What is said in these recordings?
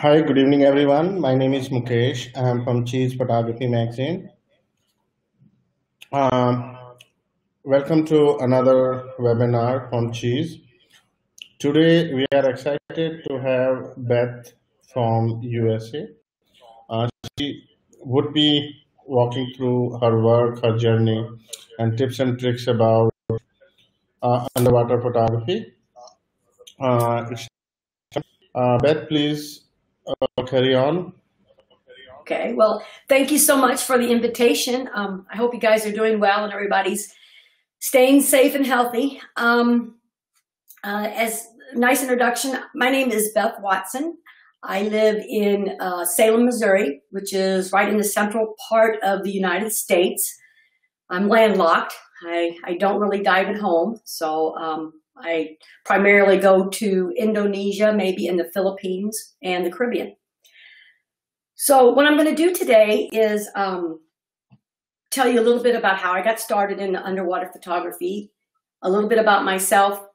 Hi, good evening, everyone. My name is Mukesh. I'm from Chiiz Photography Magazine. Um, welcome to another webinar from Chiiz. Today, we are excited to have Beth from USA. Uh, she would be walking through her work, her journey, and tips and tricks about uh, underwater photography. Uh, uh, Beth, please uh, carry on. Okay, well, thank you so much for the invitation. Um, I hope you guys are doing well and everybody's staying safe and healthy. Um, uh, as nice introduction, my name is Beth Watson. I live in uh, Salem, Missouri, which is right in the central part of the United States. I'm landlocked. I, I don't really dive at home, so um, I primarily go to Indonesia, maybe in the Philippines and the Caribbean. So what I'm going to do today is um, tell you a little bit about how I got started in underwater photography, a little bit about myself.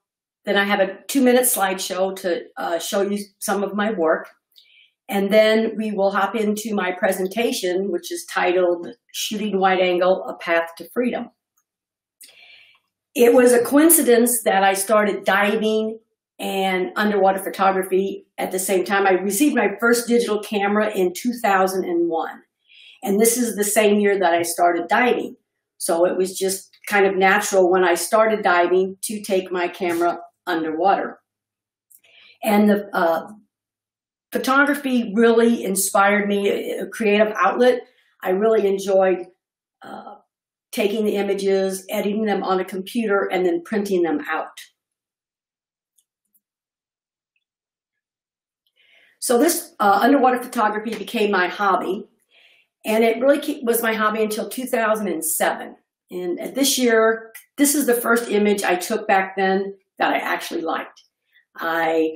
Then I have a two-minute slideshow to uh, show you some of my work. And then we will hop into my presentation, which is titled Shooting Wide Angle, A Path to Freedom. It was a coincidence that I started diving and underwater photography at the same time. I received my first digital camera in 2001. And this is the same year that I started diving. So it was just kind of natural when I started diving to take my camera underwater. And the uh, photography really inspired me, a creative outlet. I really enjoyed taking the images, editing them on a computer, and then printing them out. So this uh, underwater photography became my hobby, and it really was my hobby until 2007. And this year, this is the first image I took back then that I actually liked. I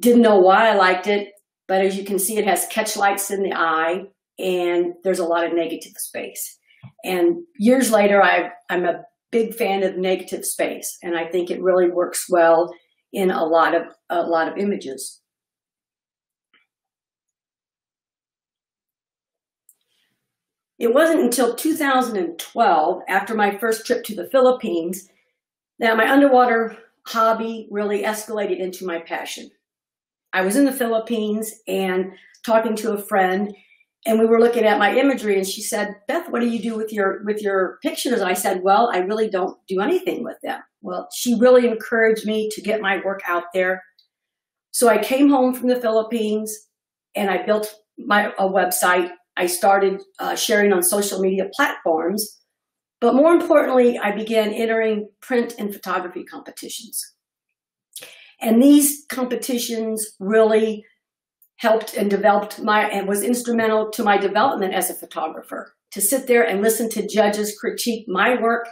didn't know why I liked it, but as you can see, it has catch lights in the eye, and there's a lot of negative space. And years later, I, I'm a big fan of negative space, and I think it really works well in a lot of a lot of images. It wasn't until 2012, after my first trip to the Philippines, that my underwater hobby really escalated into my passion. I was in the Philippines and talking to a friend, and we were looking at my imagery and she said beth what do you do with your with your pictures? I said well i really don't do anything with them. Well she really encouraged me to get my work out there. So i came home from the philippines and i built my a website. I started uh, sharing on social media platforms. But more importantly i began entering print and photography competitions. And these competitions really helped and developed my and was instrumental to my development as a photographer to sit there and listen to judges critique my work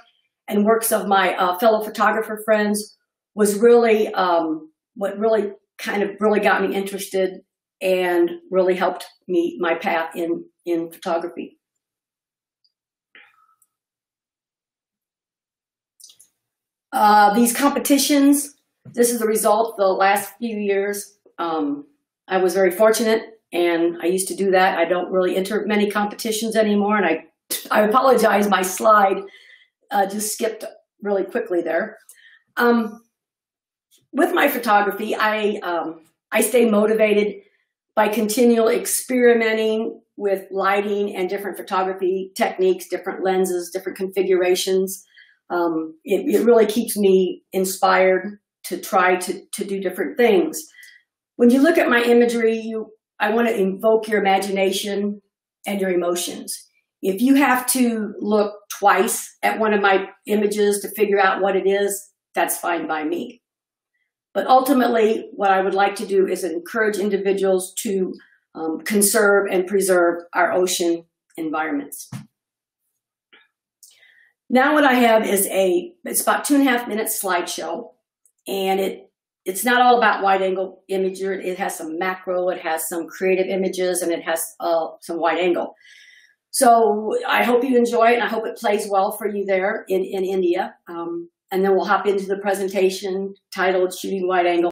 and works of my uh, fellow photographer friends was really um, what really kind of really got me interested and really helped me my path in in photography. Uh, these competitions, this is the result of the last few years. Um, I was very fortunate and I used to do that. I don't really enter many competitions anymore. And I, I apologize, my slide uh, just skipped really quickly there. Um, with my photography, I, um, I stay motivated by continual experimenting with lighting and different photography techniques, different lenses, different configurations. Um, it, it really keeps me inspired to try to, to do different things when you look at my imagery, you I want to invoke your imagination and your emotions. If you have to look twice at one of my images to figure out what it is, that's fine by me. But ultimately, what I would like to do is encourage individuals to um, conserve and preserve our ocean environments. Now what I have is a, it's about two and a half minute slideshow and it it's not all about wide angle imagery. It has some macro, it has some creative images, and it has uh, some wide angle. So I hope you enjoy it, and I hope it plays well for you there in, in India. Um, and then we'll hop into the presentation titled Shooting Wide Angle.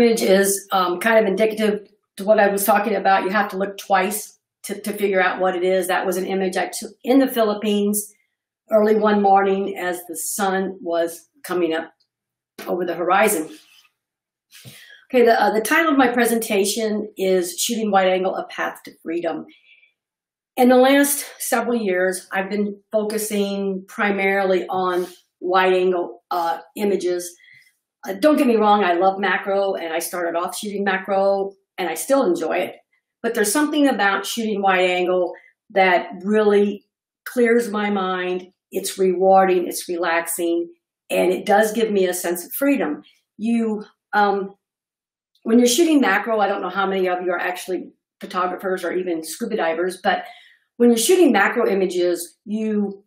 Image is um, kind of indicative to what I was talking about. You have to look twice to, to figure out what it is. That was an image I took in the Philippines early one morning as the sun was coming up over the horizon. Okay, the, uh, the title of my presentation is Shooting Wide Angle, A Path to Freedom. In the last several years, I've been focusing primarily on wide angle uh, images. Uh, don't get me wrong, I love macro and I started off shooting macro and I still enjoy it. But there's something about shooting wide angle that really clears my mind. It's rewarding, it's relaxing, and it does give me a sense of freedom. You, um, when you're shooting macro, I don't know how many of you are actually photographers or even scuba divers, but when you're shooting macro images, you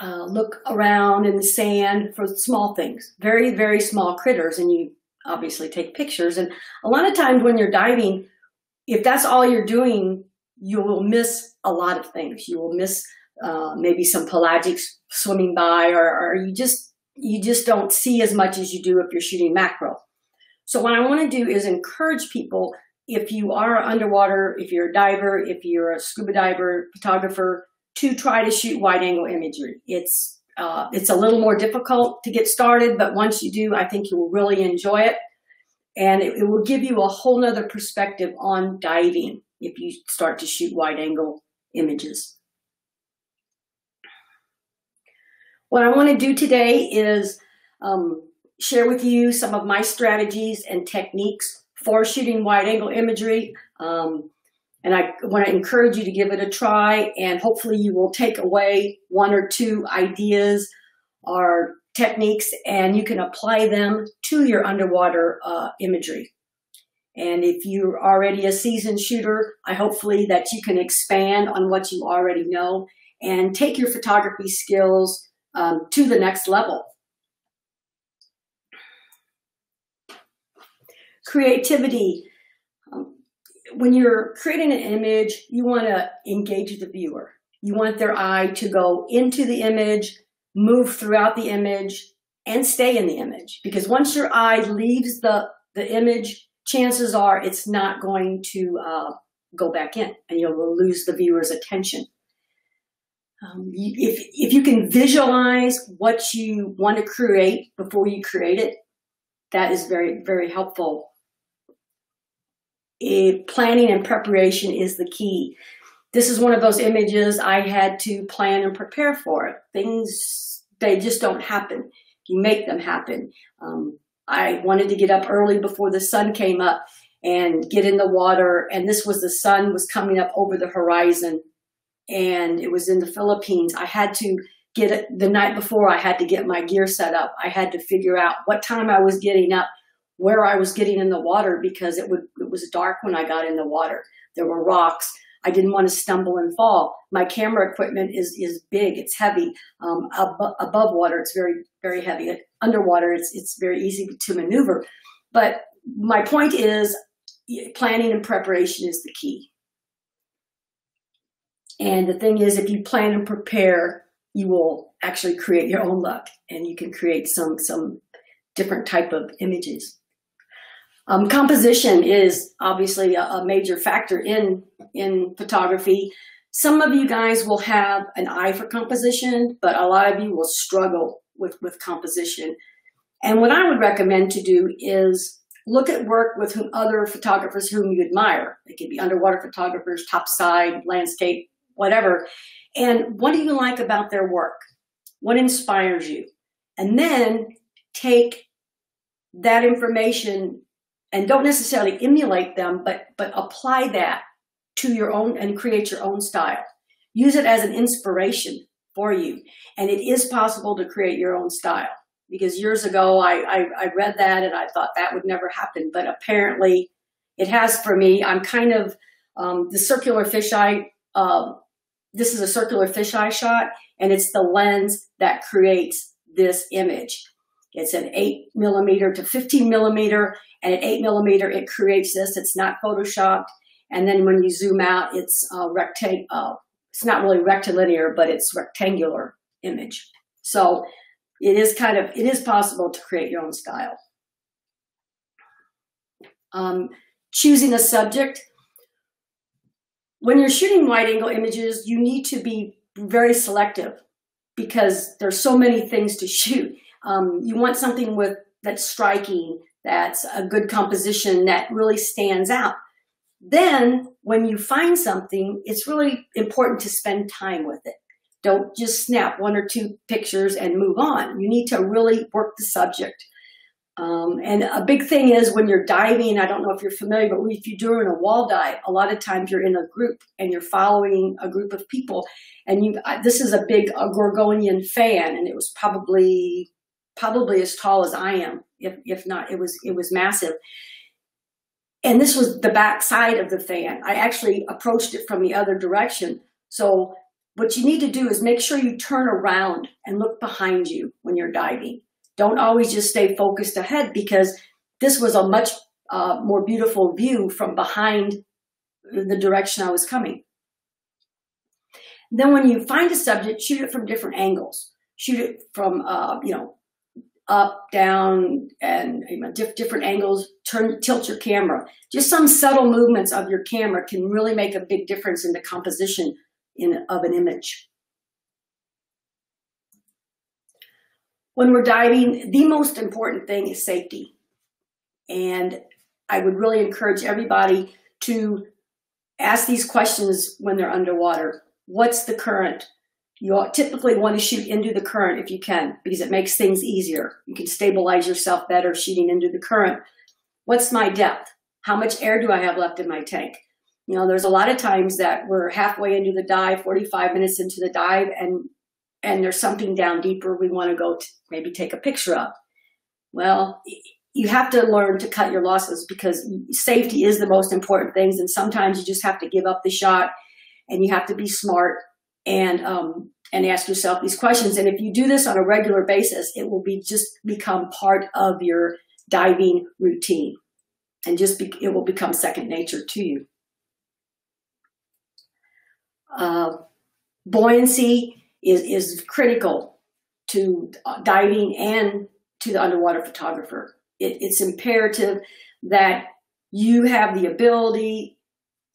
uh, look around in the sand for small things, very, very small critters, and you obviously take pictures. And a lot of times when you're diving, if that's all you're doing, you will miss a lot of things. You will miss uh, maybe some pelagics swimming by, or, or you just you just don't see as much as you do if you're shooting macro. So what I want to do is encourage people, if you are underwater, if you're a diver, if you're a scuba diver, photographer, to try to shoot wide angle imagery. It's uh, it's a little more difficult to get started, but once you do, I think you will really enjoy it. And it, it will give you a whole nother perspective on diving if you start to shoot wide angle images. What I want to do today is um, share with you some of my strategies and techniques for shooting wide angle imagery. Um, and I want to encourage you to give it a try and hopefully you will take away one or two ideas or techniques and you can apply them to your underwater uh, imagery. And if you're already a seasoned shooter, I hopefully that you can expand on what you already know and take your photography skills um, to the next level. Creativity when you're creating an image, you want to engage the viewer. You want their eye to go into the image, move throughout the image, and stay in the image. Because once your eye leaves the, the image, chances are it's not going to uh, go back in and you'll lose the viewer's attention. Um, if, if you can visualize what you want to create before you create it, that is very, very helpful it, planning and preparation is the key. This is one of those images I had to plan and prepare for. Things, they just don't happen. You make them happen. Um, I wanted to get up early before the sun came up and get in the water. And this was the sun was coming up over the horizon and it was in the Philippines. I had to get it the night before I had to get my gear set up. I had to figure out what time I was getting up where I was getting in the water because it would it was dark when I got in the water. There were rocks. I didn't want to stumble and fall. My camera equipment is is big. It's heavy. Um, ab- above water, it's very very heavy. Underwater, it's it's very easy to maneuver. But my point is, planning and preparation is the key. And the thing is, if you plan and prepare, you will actually create your own luck, and you can create some some different type of images. Um, composition is obviously a, a, major factor in, in photography. Some of you guys will have an eye for composition, but a lot of you will struggle with, with composition. And what I would recommend to do is look at work with whom, other photographers whom you admire. It could be underwater photographers, topside, landscape, whatever. And what do you like about their work? What inspires you? And then take that information and don't necessarily emulate them, but, but apply that to your own and create your own style. Use it as an inspiration for you. And it is possible to create your own style because years ago I, I, I read that and I thought that would never happen, but apparently it has for me. I'm kind of um, the circular fisheye. Uh, this is a circular fisheye shot, and it's the lens that creates this image. It's an 8 millimeter to 15 millimeter, and at 8 millimeter, it creates this. It's not photoshopped. And then when you zoom out, it's uh, rectangle. Uh, it's not really rectilinear, but it's rectangular image. So it is kind of, it is possible to create your own style. Um, choosing a subject. When you're shooting wide angle images, you need to be very selective because there's so many things to shoot. Um, you want something with that's striking, that's a good composition that really stands out. Then when you find something, it's really important to spend time with it. Don't just snap one or two pictures and move on. You need to really work the subject. Um, and a big thing is when you're diving, I don't know if you're familiar, but if you're doing a wall dive, a lot of times you're in a group and you're following a group of people. And you, this is a big Gorgonian fan, and it was probably probably as tall as I am, if if not, it was it was massive. And this was the back side of the fan. I actually approached it from the other direction. So what you need to do is make sure you turn around and look behind you when you're diving don't always just stay focused ahead because this was a much uh, more beautiful view from behind the direction I was coming. Then when you find a subject, shoot it from different angles. Shoot it from, uh, you know, up, down, and diff different angles. Turn, tilt your camera. Just some subtle movements of your camera can really make a big difference in the composition in, of an image. when we're diving, the most important thing is safety. And I would really encourage everybody to ask these questions when they're underwater. What's the current? You typically want to shoot into the current if you can, because it makes things easier. You can stabilize yourself better shooting into the current. What's my depth? How much air do I have left in my tank? You know, there's a lot of times that we're halfway into the dive, 45 minutes into the dive, and and there's something down deeper we want to go to maybe take a picture of. Well, you have to learn to cut your losses because safety is the most important things. And sometimes you just have to give up the shot and you have to be smart and, um, and ask yourself these questions. And if you do this on a regular basis, it will be just become part of your diving routine and just be, it will become second nature to you. Uh, buoyancy is, is critical to diving and to the underwater photographer. It, it's imperative that you have the ability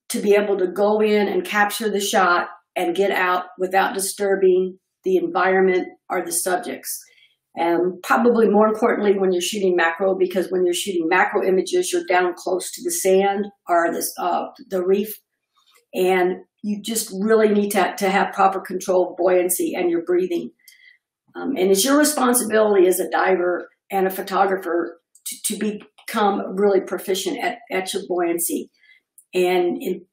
to be able to go in and capture the shot and get out without disturbing the environment or the subjects. And probably more importantly, when you're shooting macro, because when you're shooting macro images, you're down close to the sand or the, uh, the reef. And you just really need to, to have proper control of buoyancy and your breathing. Um, and it's your responsibility as a diver and a photographer to, to become really proficient at, at your buoyancy and in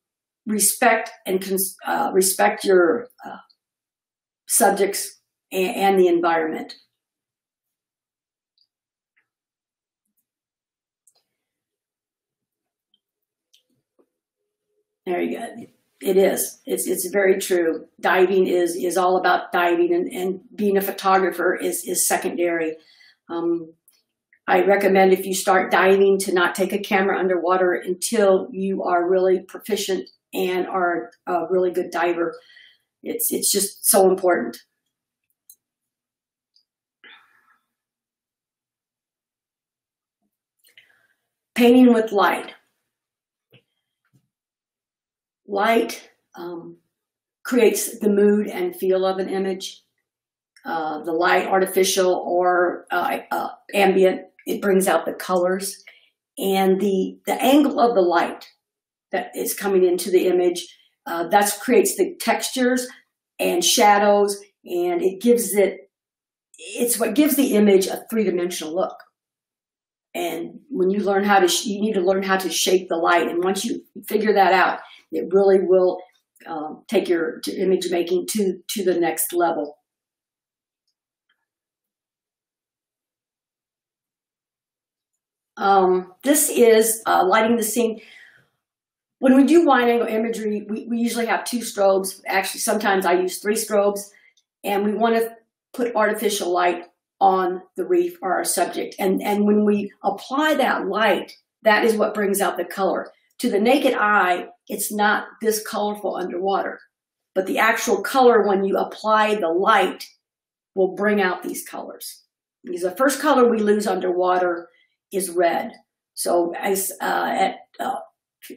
respect and uh, respect your uh, subjects and, and the environment. There you go. It is. It's it's very true. Diving is is all about diving, and, and being a photographer is is secondary. Um, I recommend if you start diving to not take a camera underwater until you are really proficient and are a really good diver. It's it's just so important. Painting with light light um, creates the mood and feel of an image. Uh, the light, artificial or uh, uh, ambient, it brings out the colors. And the, the angle of the light that is coming into the image, uh, that creates the textures and shadows, and it gives it, it's what gives the image a three-dimensional look. And when you learn how to, you need to learn how to shape the light. And once you figure that out, it really will um, take your image making to, to the next level. Um, this is uh, lighting the scene. When we do wide angle imagery, we, we usually have two strobes. Actually, sometimes I use three strobes. And we want to put artificial light on the reef or our subject. And, and when we apply that light, that is what brings out the color. To the naked eye, it's not this colorful underwater, but the actual color when you apply the light will bring out these colors. Because the first color we lose underwater is red. So as uh, at uh,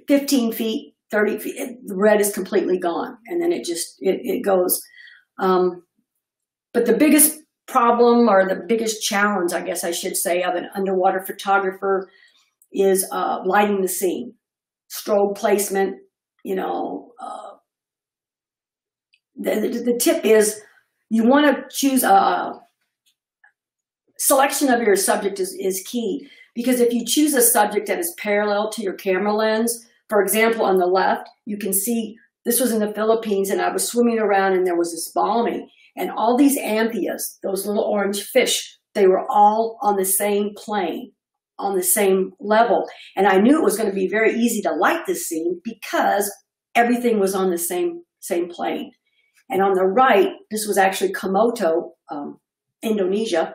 15 feet, 30 feet, the red is completely gone, and then it just it, it goes. Um, but the biggest problem or the biggest challenge, I guess I should say, of an underwater photographer is uh, lighting the scene, strobe placement. You know, uh, the, the, the tip is you want to choose a selection of your subject is, is key because if you choose a subject that is parallel to your camera lens, for example, on the left, you can see this was in the Philippines and I was swimming around and there was this bommie and all these anthias, those little orange fish, they were all on the same plane, on the same level. And I knew it was going to be very easy to light this scene because everything was on the same, same plane. And on the right, this was actually Komodo, um, Indonesia.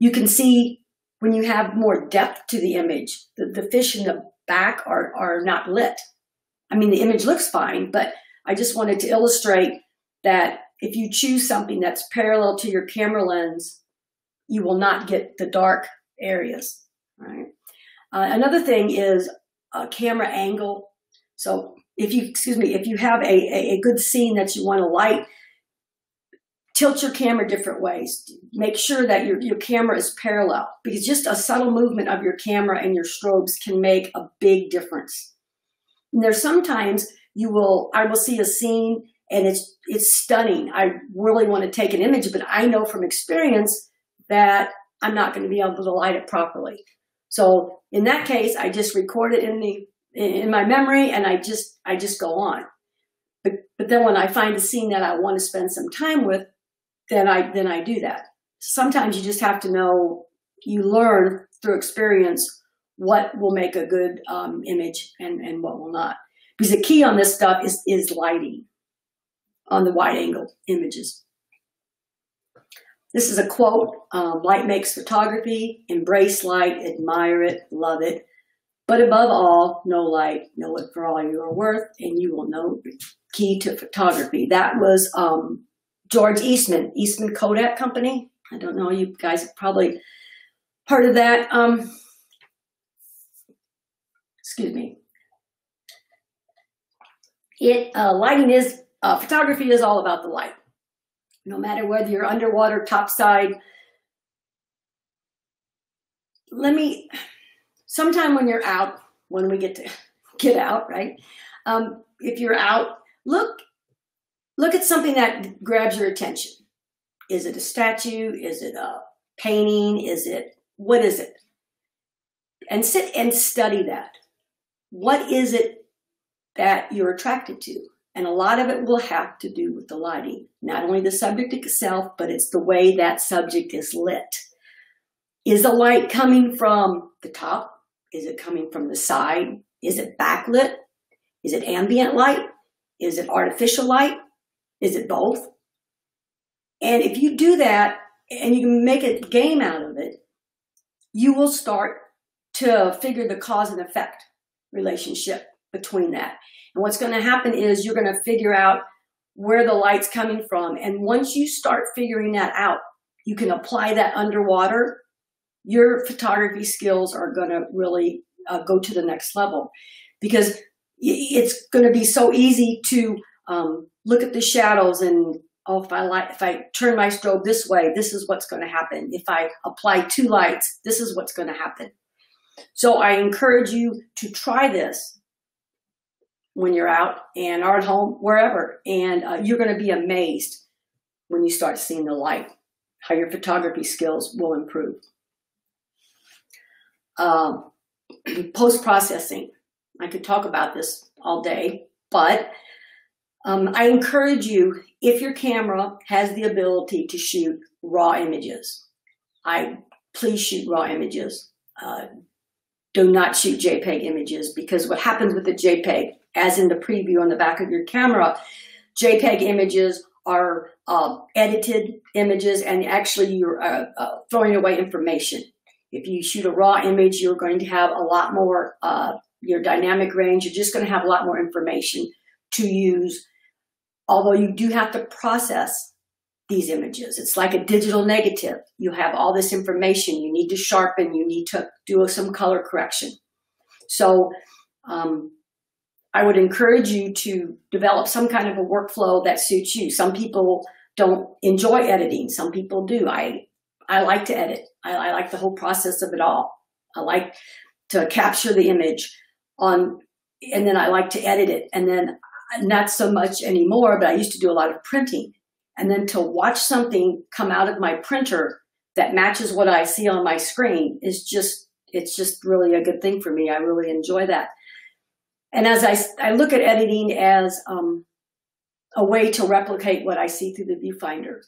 You can see when you have more depth to the image, the, the fish in the back are, are not lit. I mean, the image looks fine, but I just wanted to illustrate that if you choose something that's parallel to your camera lens, you will not get the dark areas, right? Uh, another thing is a camera angle. So if you, excuse me, if you have a, a, a good scene that you want to light, tilt your camera different ways. Make sure that your, your camera is parallel because just a subtle movement of your camera and your strobes can make a big difference. And there's sometimes you will, I will see a scene and it's, it's stunning. I really want to take an image, but I know from experience that I'm not going to be able to light it properly. So in that case, I just record it in the, in my memory and I just, I just go on. But, but then when I find a scene that I want to spend some time with, then I then I do that. Sometimes you just have to know. You learn through experience what will make a good um, image and and what will not. Because the key on this stuff is is lighting on the wide angle images. This is a quote, um, light makes photography, embrace light, admire it, love it. But above all, know light, know it for all you are worth, and you will know the key to photography. That was um, George Eastman, Eastman Kodak Company. I don't know, you guys probably heard of that. Um, excuse me. It uh, lighting is uh, photography is all about the light. No matter whether you're underwater, topside. Let me. Sometime when you're out, when we get to get out, right? Um, if you're out, look Look at something that grabs your attention. Is it a statue? Is it a painting? Is it, what is it? And sit and study that. What is it that you're attracted to? And a lot of it will have to do with the lighting. Not only the subject itself, but it's the way that subject is lit. Is the light coming from the top? Is it coming from the side? Is it backlit? Is it ambient light? Is it artificial light? Is it both? And if you do that and you can make a game out of it, you will start to figure the cause and effect relationship between that. And what's going to happen is you're going to figure out where the light's coming from. And once you start figuring that out, you can apply that underwater. Your photography skills are going to really uh, go to the next level because it's going to be so easy to um, look at the shadows and oh, if I like, if I turn my strobe this way, this is what's going to happen. If I apply two lights, this is what's going to happen. So I encourage you to try this when you're out and are at home, wherever, and uh, you're going to be amazed when you start seeing the light, how your photography skills will improve. Um, Post-processing. I could talk about this all day, but um, I encourage you, if your camera has the ability to shoot raw images, I please shoot raw images. Uh, do not shoot JPEG images because what happens with the JPEG, as in the preview on the back of your camera, JPEG images are uh, edited images and actually you're uh, uh, throwing away information. If you shoot a raw image, you're going to have a lot more, uh, your dynamic range, you're just going to have a lot more information to use although you do have to process these images. It's like a digital negative. You have all this information. You need to sharpen. You need to do some color correction. So um, I would encourage you to develop some kind of a workflow that suits you. Some people don't enjoy editing. Some people do. I I like to edit. I, I like the whole process of it all. I like to capture the image on, and then I like to edit it. And then not so much anymore, but I used to do a lot of printing. And then to watch something come out of my printer that matches what I see on my screen is just, it's just really a good thing for me. I really enjoy that. And as I, I look at editing as um, a way to replicate what I see through the viewfinder.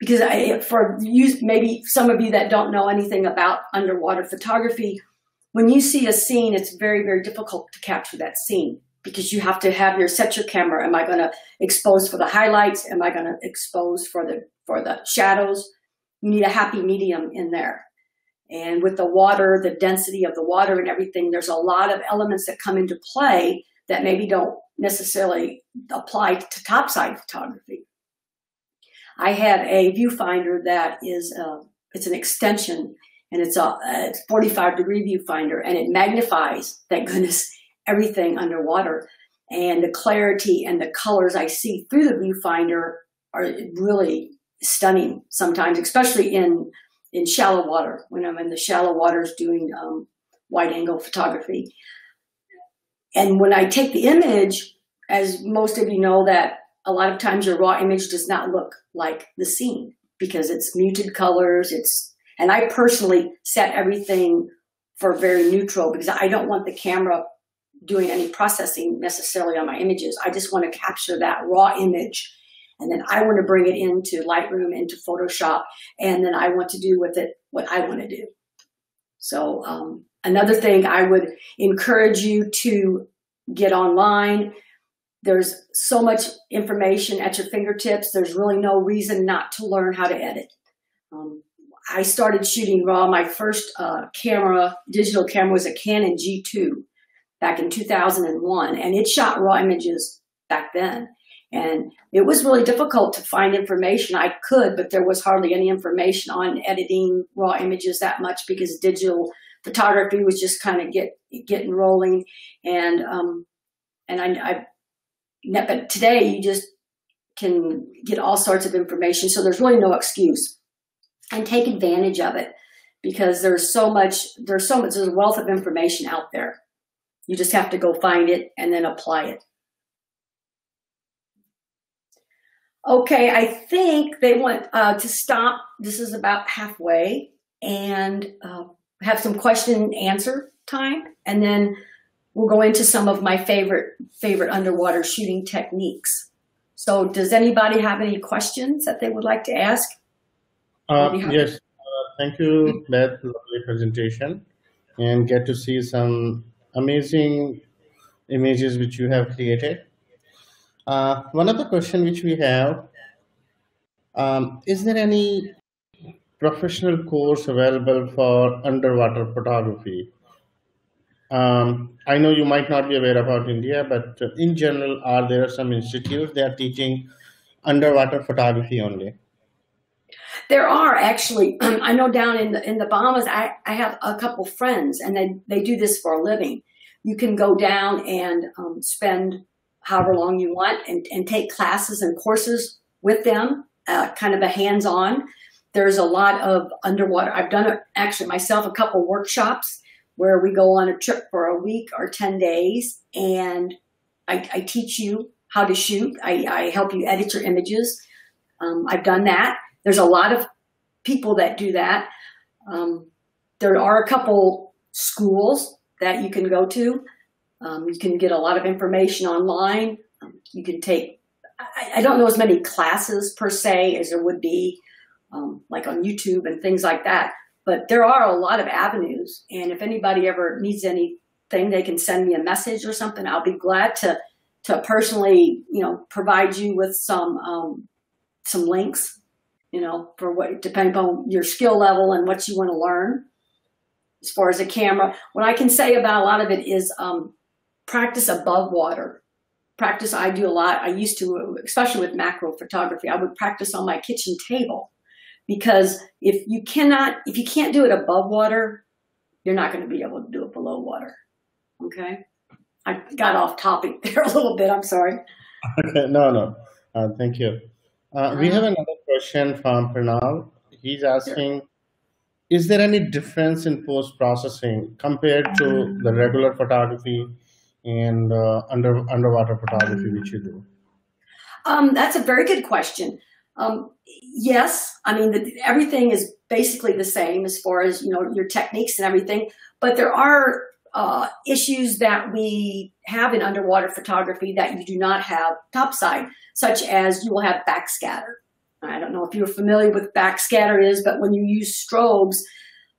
Because I, for you, maybe some of you that don't know anything about underwater photography, when you see a scene, it's very, very difficult to capture that scene because you have to have your set your camera. Am I going to expose for the highlights? Am I going to expose for the for the shadows? You need a happy medium in there. And with the water, the density of the water and everything, there's a lot of elements that come into play that maybe don't necessarily apply to topside photography. I have a viewfinder that is a, it's an extension and it's a, a 45 degree viewfinder and it magnifies, thank goodness, everything underwater. And the clarity and the colors I see through the viewfinder are really stunning sometimes, especially in in shallow water when I'm in the shallow waters doing um, wide angle photography. And when I take the image, as most of you know, that a lot of times your raw image does not look like the scene because it's muted colors. It's and I personally set everything for very neutral because I don't want the camera doing any processing necessarily on my images. I just want to capture that raw image. And then I want to bring it into Lightroom, into Photoshop, and then I want to do with it what I want to do. So um, another thing I would encourage you to get online. There's so much information at your fingertips. There's really no reason not to learn how to edit. Um, I started shooting raw. My first uh, camera, digital camera, was a Canon G2 back in 2001, and it shot raw images back then. And it was really difficult to find information. I could, but there was hardly any information on editing raw images that much because digital photography was just kind of get getting rolling. And um, and I, I, but today you just can get all sorts of information. So there's really no excuse, and take advantage of it because there's so much. There's so much. There's a wealth of information out there. You just have to go find it and then apply it. Okay, I think they want uh, to stop. This is about halfway and uh, have some question and answer time. And then we'll go into some of my favorite, favorite underwater shooting techniques. So does anybody have any questions that they would like to ask? Uh, yes, uh, thank you, Beth, lovely presentation and get to see some amazing images which you have created. Uh, one other question which we have, um, is there any professional course available for underwater photography? Um, I know you might not be aware about India, but in general, are there some institutes that are teaching underwater photography only? There are actually. I know down in the in the Bahamas, I, I have a couple friends, and they they do this for a living. You can go down and um, spend however long you want, and, and take classes and courses with them, uh, kind of a hands on. There's a lot of underwater. I've done actually myself, a couple workshops where we go on a trip for a week or ten days, and I, I teach you how to shoot. I, I help you edit your images. Um, I've done that. There's a lot of people that do that. Um, there are a couple schools that you can go to. Um, you can get a lot of information online. Um, you can take, I, I, don't know as many classes per se as there would be um, like on YouTube and things like that, but there are a lot of avenues. And if anybody ever needs anything, they can send me a message or something. I'll be glad to, to personally, you know, provide you with some, um, some links you know, for what, depending on your skill level and what you want to learn. As far as a camera, what I can say about a lot of it is um, practice above water. Practice I do a lot. I used to, especially with macro photography, I would practice on my kitchen table because if you cannot, if you can't do it above water, you're not going to be able to do it below water. Okay. I got off topic there a little bit. I'm sorry. Okay, no, no. Uh, thank you. Uh, we have Uh, another question from Pranav. He's asking, is there any difference in post-processing compared to the regular photography and uh, under underwater photography which you do? Um, that's a very good question. Um, yes, I mean the, everything is basically the same as far as you know your techniques and everything, but there are uh, issues that we have in underwater photography that you do not have topside, such as you will have backscatter. I don't know if you're familiar with backscatter is, but when you use strobes,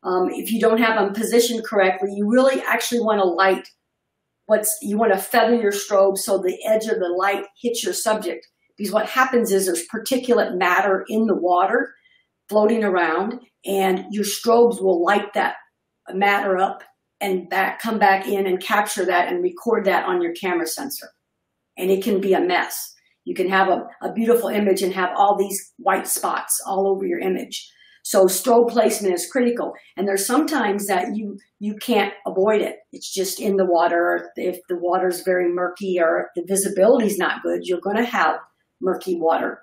um, if you don't have them positioned correctly, you really actually want to light what's you want to feather your strobe so the edge of the light hits your subject. Because what happens is there's particulate matter in the water floating around and your strobes will light that matter up and back come back in and capture that and record that on your camera sensor. And it can be a mess you can have a, a beautiful image and have all these white spots all over your image so strobe placement is critical and there's sometimes that you you can't avoid it it's just in the water if the water's very murky or the visibility is not good you're going to have murky water.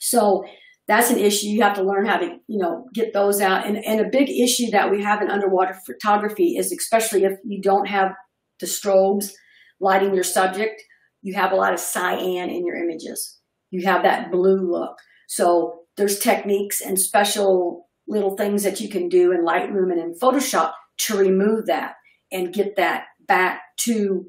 So that's an issue. You have to learn how to, you know, get those out. And, and a big issue that we have in underwater photography is especially if you don't have the strobes lighting your subject, you have a lot of cyan in your images. You have that blue look. So there's techniques and special little things that you can do in Lightroom and in Photoshop to remove that and get that back to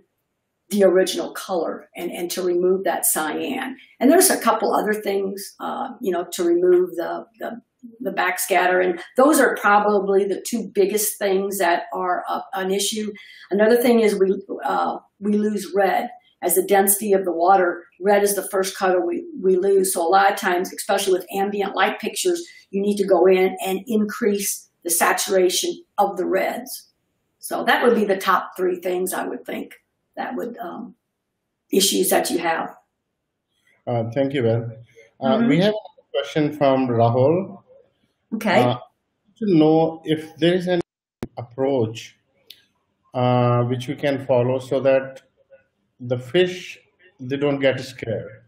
the original color and, and to remove that cyan. And there's a couple other things, uh, you know, to remove the, the, the backscatter. And those are probably the two biggest things that are an issue. Another thing is we, uh, we lose red. As the density of the water, red is the first color we, we lose. So a lot of times, especially with ambient light pictures, you need to go in and increase the saturation of the reds. So that would be the top three things I would think that would um, issues that you have. Uh, thank you, Ben. Uh, Mhm. We have a question from Rahul. Okay. Uh, to know if there is an approach uh, which we can follow so that the fish they don't get scared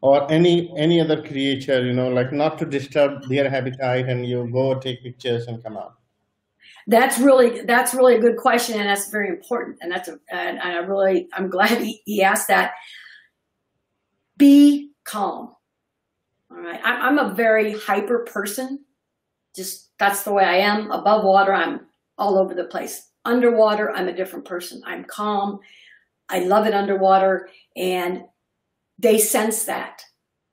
or any any other creature you know like not to disturb their habitat and you go take pictures and come out That's really that's really a good question, and that's very important. And that's a, and I really I'm glad he, he asked that. Be calm. All right, I, I'm a very hyper person. Just that's the way I am. Above water, I'm all over the place. Underwater, I'm a different person. I'm calm. I love it underwater, and they sense that.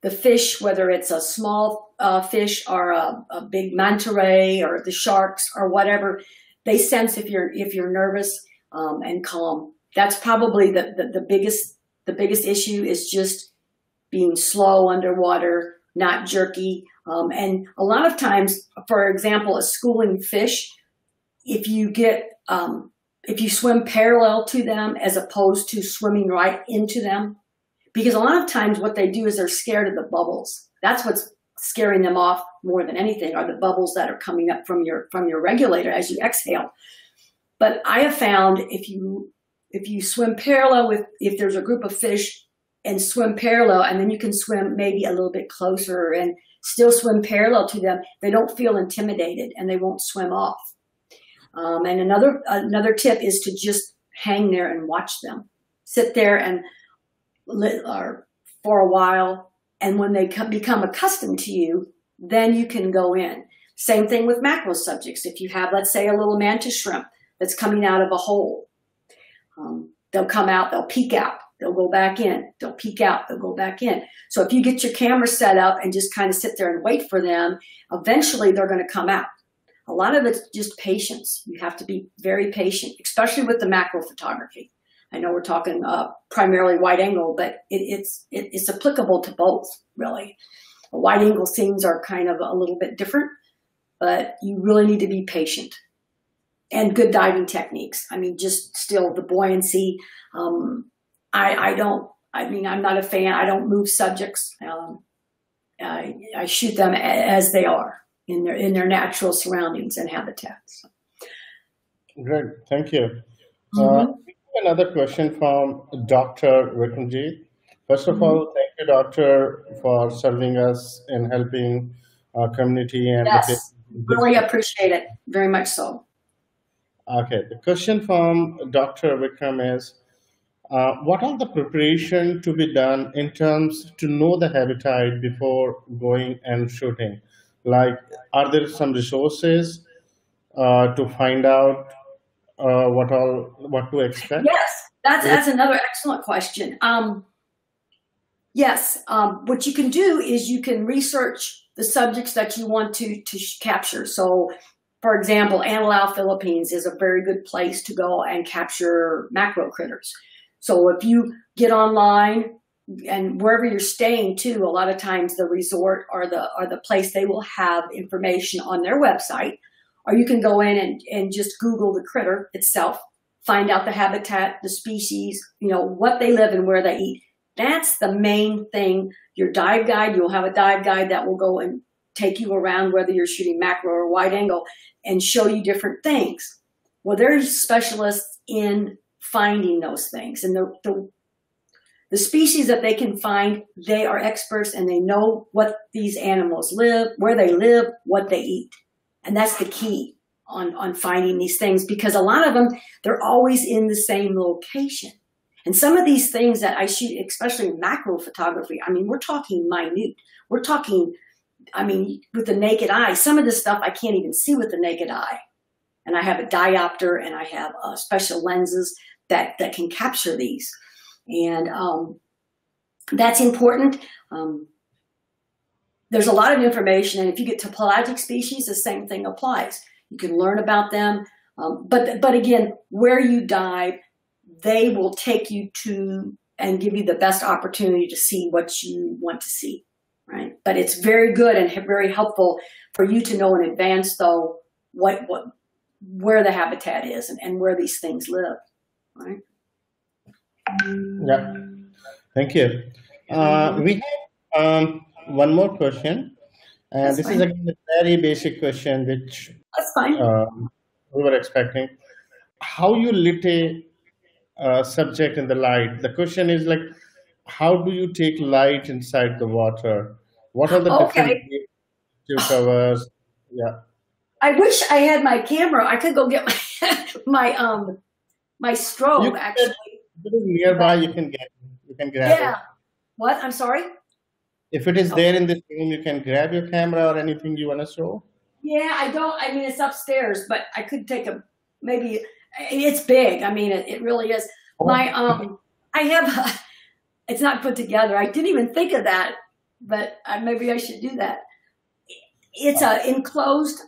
The fish, whether it's a small uh, fish or a, a big manta ray or the sharks or whatever, they sense if you're if you're nervous um, and calm. That's probably the, the, the biggest the biggest issue is just being slow underwater, not jerky. Um, and a lot of times, for example, a schooling fish, if you get um, if you swim parallel to them as opposed to swimming right into them, because a lot of times what they do is they're scared of the bubbles. That's what's scaring them off more than anything are the bubbles that are coming up from your from your regulator as you exhale. But I have found if you if you swim parallel with if there's a group of fish and swim parallel and then you can swim maybe a little bit closer and still swim parallel to them, they don't feel intimidated and they won't swim off. Um, and another another tip is to just hang there and watch them. Sit there and or for a while, and when they come, become accustomed to you, then you can go in. Same thing with macro subjects. If you have, let's say, a little mantis shrimp that's coming out of a hole, um, they'll come out, they'll peek out, they'll go back in, they'll peek out, they'll go back in. So if you get your camera set up and just kind of sit there and wait for them, eventually they're going to come out. A lot of it's just patience. You have to be very patient, especially with the macro photography. I know we're talking uh, primarily wide angle, but it, it's it, it's applicable to both, really. Wide angle scenes are kind of a little bit different, but you really need to be patient and good diving techniques. I mean, just still the buoyancy. Um, I, I don't. I mean, I'm not a fan. I don't move subjects. Um, I, I shoot them as they are in their in their natural surroundings and habitats. great thank you Mhm. uh, another question from Dr. Vikramjit. First of all, thank you, doctor, for serving us and helping our community and Yes, really appreciate it. Very much so. Okay, the question from Dr. Vikram is, uh, what are the preparation to be done in terms to know the habitat before going and shooting? Like, are there some resources uh, to find out uh, what all what to expect? Yes, that's that's another excellent question. Um, yes, um, what you can do is you can research the subjects that you want to to capture. So, for example, Anilao, Philippines is a very good place to go and capture macro critters. So if you get online and wherever you're staying too, a lot of times the resort or the or the place they will have information on their website or you can go in and, and just Google the critter itself, find out the habitat, the species, you know, what they live and where they eat. That's the main thing. Your dive guide, you'll have a dive guide that will go and take you around whether you're shooting macro or wide angle and show you different things. Well, they're specialists in finding those things. And the, the, the species that they can find, they are experts and they know what these animals live, where they live, what they eat. And that's the key on, on finding these things because a lot of them, they're always in the same location. And some of these things that I shoot, especially macro photography, I mean, we're talking minute. We're talking, I mean, with the naked eye, some of this stuff I can't even see with the naked eye. And I have a diopter and I have uh, special lenses that, that can capture these. And um, that's important. Um, there's a lot of information, and if you get to pelagic species, the same thing applies. You can learn about them, um, but but again, where you dive, they will take you to and give you the best opportunity to see what you want to see, right? But it's very good and very helpful for you to know in advance, though, what what where the habitat is and, and where these things live, right? Yeah, thank you. Uh, we have um, one more question. And That's this fine. is again a very basic question, which. Uh, we were expecting. How you lit a uh, subject in the light? The question is like, how do you take light inside the water? What are the okay. different covers? Yeah. I wish I had my camera. I could go get my my um my strobe. You actually, it is nearby. You can get. You can grab yeah. It. What? I'm sorry. If it is oh. there in this room, you can grab your camera or anything you want to show. Yeah, I don't. I mean, it's upstairs, but I could take a maybe. It's big. I mean, it, it really is. Oh. My um, I have. A, it's not put together. I didn't even think of that, but I, maybe I should do that. It's a enclosed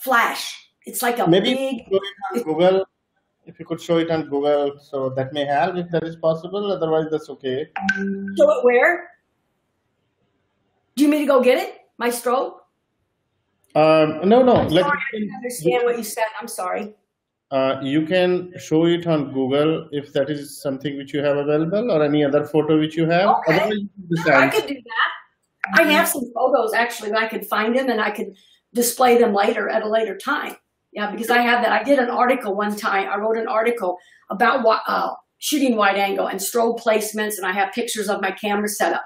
flash. It's like a maybe big. Google. If you could show it on Google, so that may help if that is possible. Otherwise, that's okay. Show it where? Do you mean to go get it? My strobe? Um, no, no. I'm sorry, I didn't understand what you said. I'm sorry. Uh, you can show it on Google if that is something which you have available or any other photo which you have. Okay. I could do that. I have some photos actually. I could find them and I could display them later at a later time. Yeah, because I have that. I did an article one time. I wrote an article about uh, shooting wide angle and strobe placements, and I have pictures of my camera setup.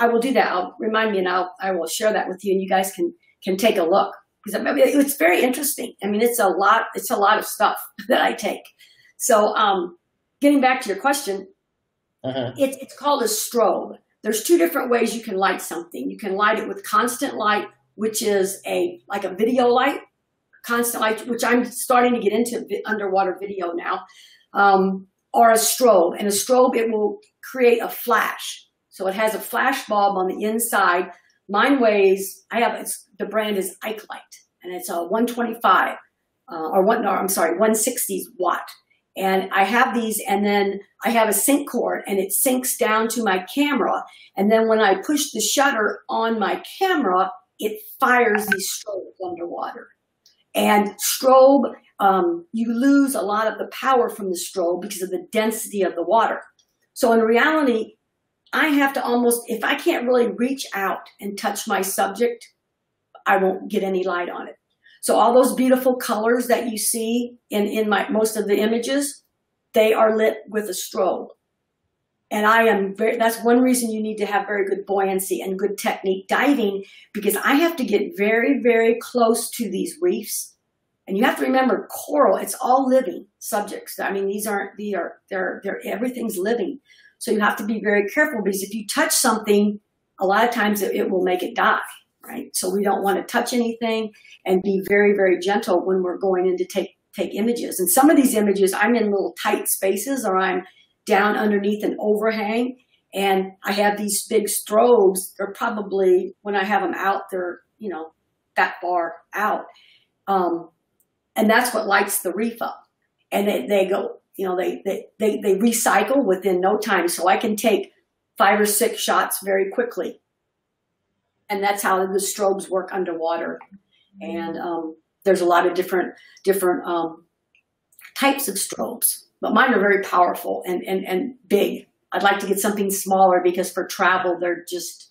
I will do that. I'll remind me and I'll, I will share that with you and you guys can, can take a look because it's very interesting. I mean, it's a lot, it's a lot of stuff that I take. So, um, getting back to your question, uh-huh. it, it's called a strobe. There's two different ways you can light something. You can light it with constant light, which is a, like a video light, constant which I'm starting to get into underwater video now, um, or a strobe. And a strobe, it will create a flash. So it has a flash bulb on the inside. Mine weighs, I have, it's, the brand is Ikelite and it's a 125 uh, or one, no, I'm sorry, 160 watt. And I have these and then I have a sync cord and it syncs down to my camera. And then when I push the shutter on my camera, it fires these strobes underwater. And strobe, um, you lose a lot of the power from the strobe because of the density of the water. So in reality, I have to almost, if I can't really reach out and touch my subject, I won't get any light on it. So all those beautiful colors that you see in, in my most of the images, they are lit with a strobe. And I am very, that's one reason you need to have very good buoyancy and good technique diving because I have to get very, very close to these reefs. And you have to remember coral, it's all living subjects. I mean, these aren't, these are, they're, they're, everything's living. So you have to be very careful because if you touch something, a lot of times it, it will make it die, right? So we don't want to touch anything and be very, very gentle when we're going in to take, take images. And some of these images, I'm in little tight spaces or I'm down underneath an overhang. And I have these big strobes. They're probably, when I have them out, they're, you know, that far out. Um, and that's what lights the reef up. And they, they go, you know, they, they, they, they recycle within no time. So I can take five or six shots very quickly. And that's how the strobes work underwater. And um, there's a lot of different, different um, types of strobes but mine are very powerful and, and, and big. I'd like to get something smaller because for travel, they're just,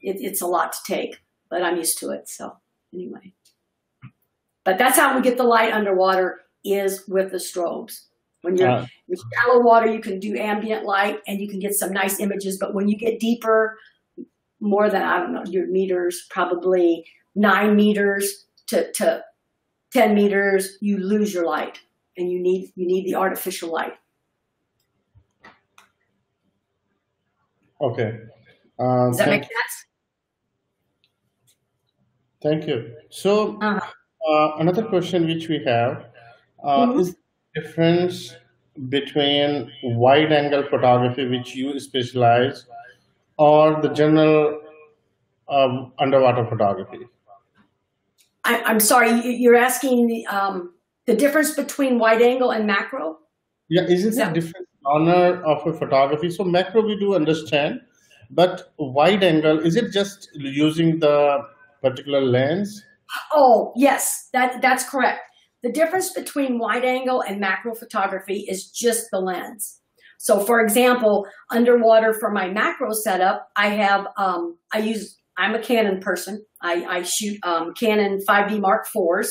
it, it's a lot to take, but I'm used to it. So anyway, but that's how we get the light underwater is with the strobes. When you're uh, in shallow water, you can do ambient light and you can get some nice images. But when you get deeper, more than, I don't know, your meters, probably nine meters to, to 10 meters, you lose your light and you need you need the artificial light. Okay. Um, Does that make sense? Thank you. So uh-huh. uh, another question which we have uh, mm-hmm. is difference between wide angle photography, which you specialize, or the general um, underwater photography. I, am sorry, you're asking um, the difference between wide angle and macro? Yeah, isn't it a different honor of a photography? So macro we do understand, but wide angle, is it just using the particular lens? Oh, yes, that, that's correct. The difference between wide angle and macro photography is just the lens. So for example, underwater for my macro setup, I have, um, I use, I'm a Canon person. I, I shoot um, Canon 5D Mark IVs.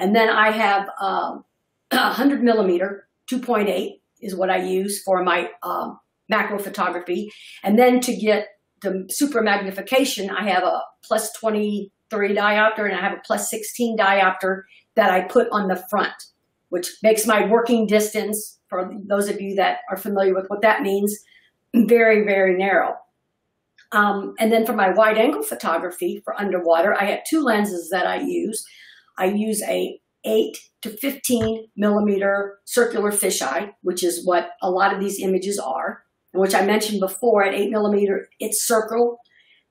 And then I have um, 100 millimeter, 2.8 is what I use for my um, macro photography. And then to get the super magnification, I have a plus 23 diopter and I have a plus 16 diopter that I put on the front, which makes my working distance, for those of you that are familiar with what that means, very, very narrow. Um, and then for my wide angle photography for underwater, I have two lenses that I use. I use a 8 to 15 millimeter circular fisheye, which is what a lot of these images are, which I mentioned before at 8 millimeter, it's circle.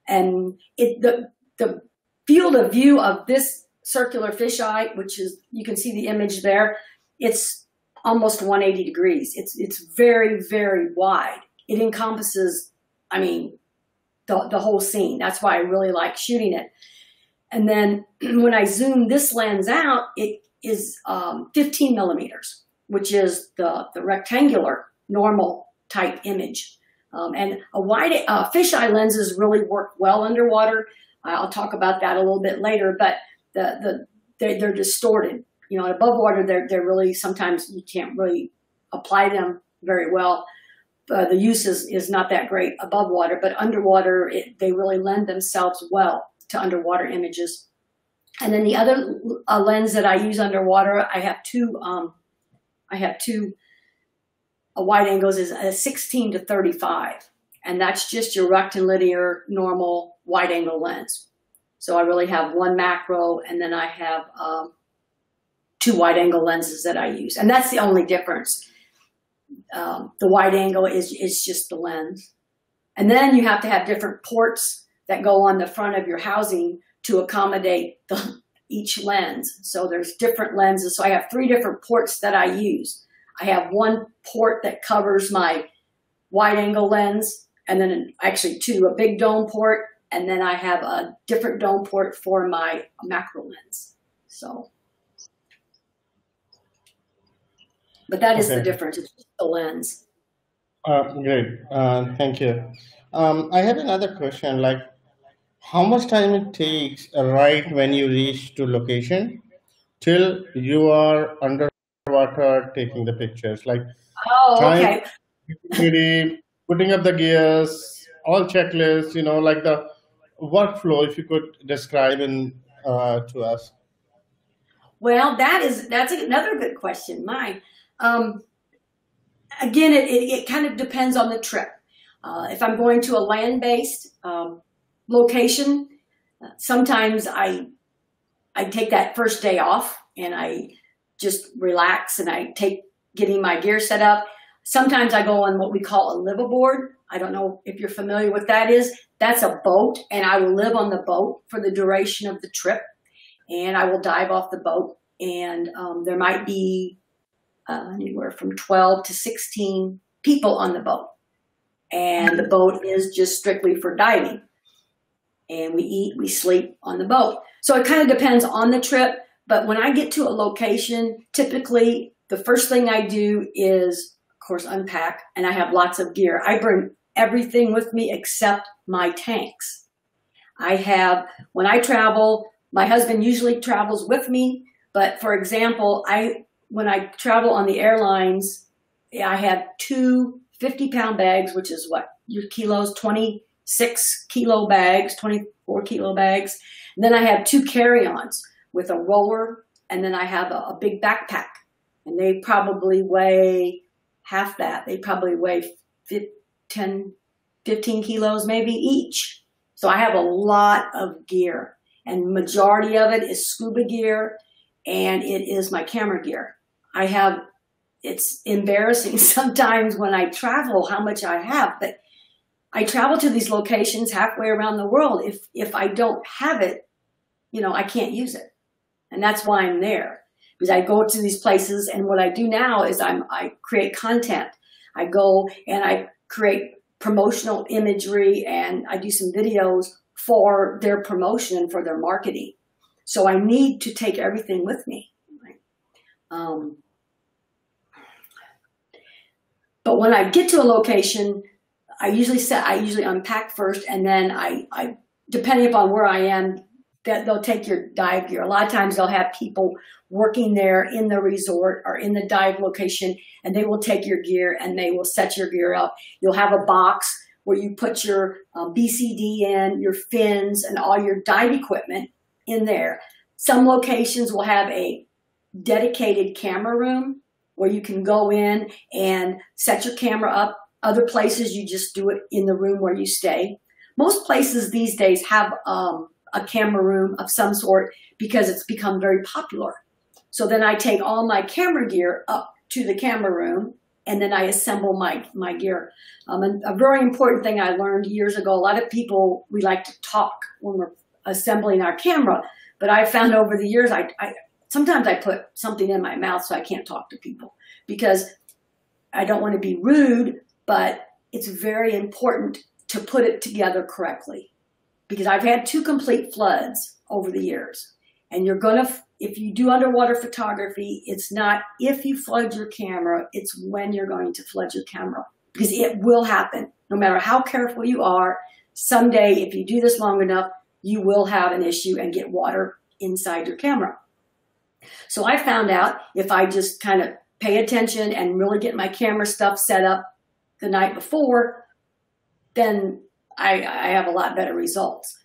And it, the, the field of view of this circular fisheye, which is, you can see the image there, it's almost 180 degrees. It's, it's very, very wide. It encompasses, I mean, the, the whole scene. That's why I really like shooting it. And then when I zoom this lens out, it is um, 15 millimeters, which is the, the rectangular normal type image. Um, and a wide uh, fisheye lenses really work well underwater. I'll talk about that a little bit later, but the, the, they're, they're distorted. You know, above water, they're, they're really, sometimes you can't really apply them very well. Uh, the use is, is not that great above water, but underwater, it, they really lend themselves well to underwater images. And then the other uh, lens that I use underwater, I have two, um, I have two uh, wide angles is a 16 to 35. And that's just your rectilinear normal wide angle lens. So I really have one macro and then I have um, two wide angle lenses that I use. And that's the only difference. Um, the wide angle is, is just the lens. And then you have to have different ports that go on the front of your housing to accommodate the, each lens. So there's different lenses. So I have three different ports that I use. I have one port that covers my wide angle lens and then actually two, a big dome port, and then I have a different dome port for my macro lens. So, but that is okay. the difference, it's the lens. Uh, great, uh, thank you. Um, I have another question, like how much time it takes right when you reach to location till you are under underwater taking the pictures, like Oh, time, okay. putting up the gears, all checklists, you know, like the workflow, if you could describe in uh, to us. Well, that is that's another good question. Mine. Um, again, it, it, it kind of depends on the trip. Uh, if I'm going to a land-based um, location, sometimes I I take that first day off and I just relax and I take getting my gear set up. Sometimes I go on what we call a liveaboard. I don't know if you're familiar with that is. That's a boat and I will live on the boat for the duration of the trip and I will dive off the boat and um, there might be uh, anywhere from 12 to 16 people on the boat and the boat is just strictly for diving and we eat we sleep on the boat. So it kind of depends on the trip but when i get to a location typically the first thing i do is of course unpack and i have lots of gear. I bring everything with me except my tanks. I have when i travel my husband usually travels with me but for example i when i travel on the airlines i have two 50 pound bags which is what your kilos 26 kilo bags 24 kilo bags. And then i have two carry-ons with a roller and then i have a, a big backpack. And they probably weigh half that. They probably weigh 10 15 kilos maybe each. So i have a lot of gear and majority of it is scuba gear and it is my camera gear. I have it's embarrassing sometimes when i travel how much i have but i travel to these locations halfway around the world. If if i don't have it you know i can't use it. And that's why i'm there. Because i go to these places and what i do now is i'm i create content. I go and i create promotional imagery and i do some videos for their promotion and for their marketing. So i need to take everything with me. Right? um, but when i get to a location i usually set i usually unpack first and then i, I depending upon where i am that they'll take your dive gear a lot of times they'll have people working there in the resort or in the dive location and they will take your gear and they will set your gear up you'll have a box where you put your um, bcd in your fins and all your dive equipment in there some locations will have a dedicated camera room where you can go in and set your camera up. Other places you just do it in the room where you stay. Most places these days have um, a camera room of some sort because it's become very popular. So then I take all my camera gear up to the camera room and then I assemble my, my gear. Um, and a very important thing I learned years ago, a lot of people, we like to talk when we're assembling our camera, but I found over the years, I, I sometimes I put something in my mouth so I can't talk to people because I don't want to be rude, but it's very important to put it together correctly because I've had two complete floods over the years. And you're going to, if you do underwater photography, it's not if you flood your camera, it's when you're going to flood your camera because it will happen. No matter how careful you are, someday, if you do this long enough, you will have an issue and get water inside your camera. So I found out if I just kind of pay attention and really get my camera stuff set up the night before, then I, I have a lot better results.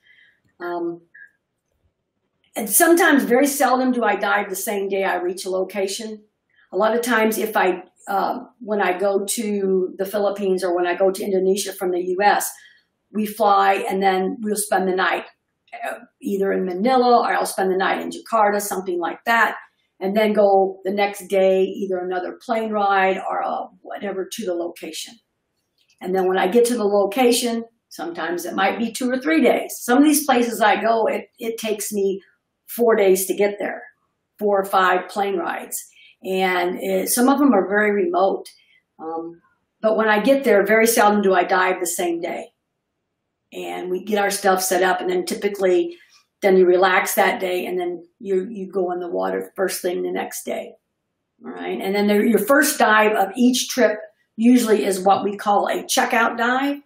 Um, and sometimes, very seldom, do I dive the same day I reach a location. A lot of times, if I uh, when I go to the Philippines or when I go to Indonesia from the U.S., we fly and then we'll spend the night uh, either in Manila or I'll spend the night in Jakarta, something like that, and then go the next day, either another plane ride or uh, whatever to the location. And then when I get to the location, sometimes it might be two or three days. Some of these places I go, it, it takes me four days to get there, four or five plane rides. And it, some of them are very remote. Um, but when I get there, very seldom do I dive the same day and we get our stuff set up and then typically then you relax that day and then you you go in the water first thing the next day all right and then your first dive of each trip usually is what we call a checkout dive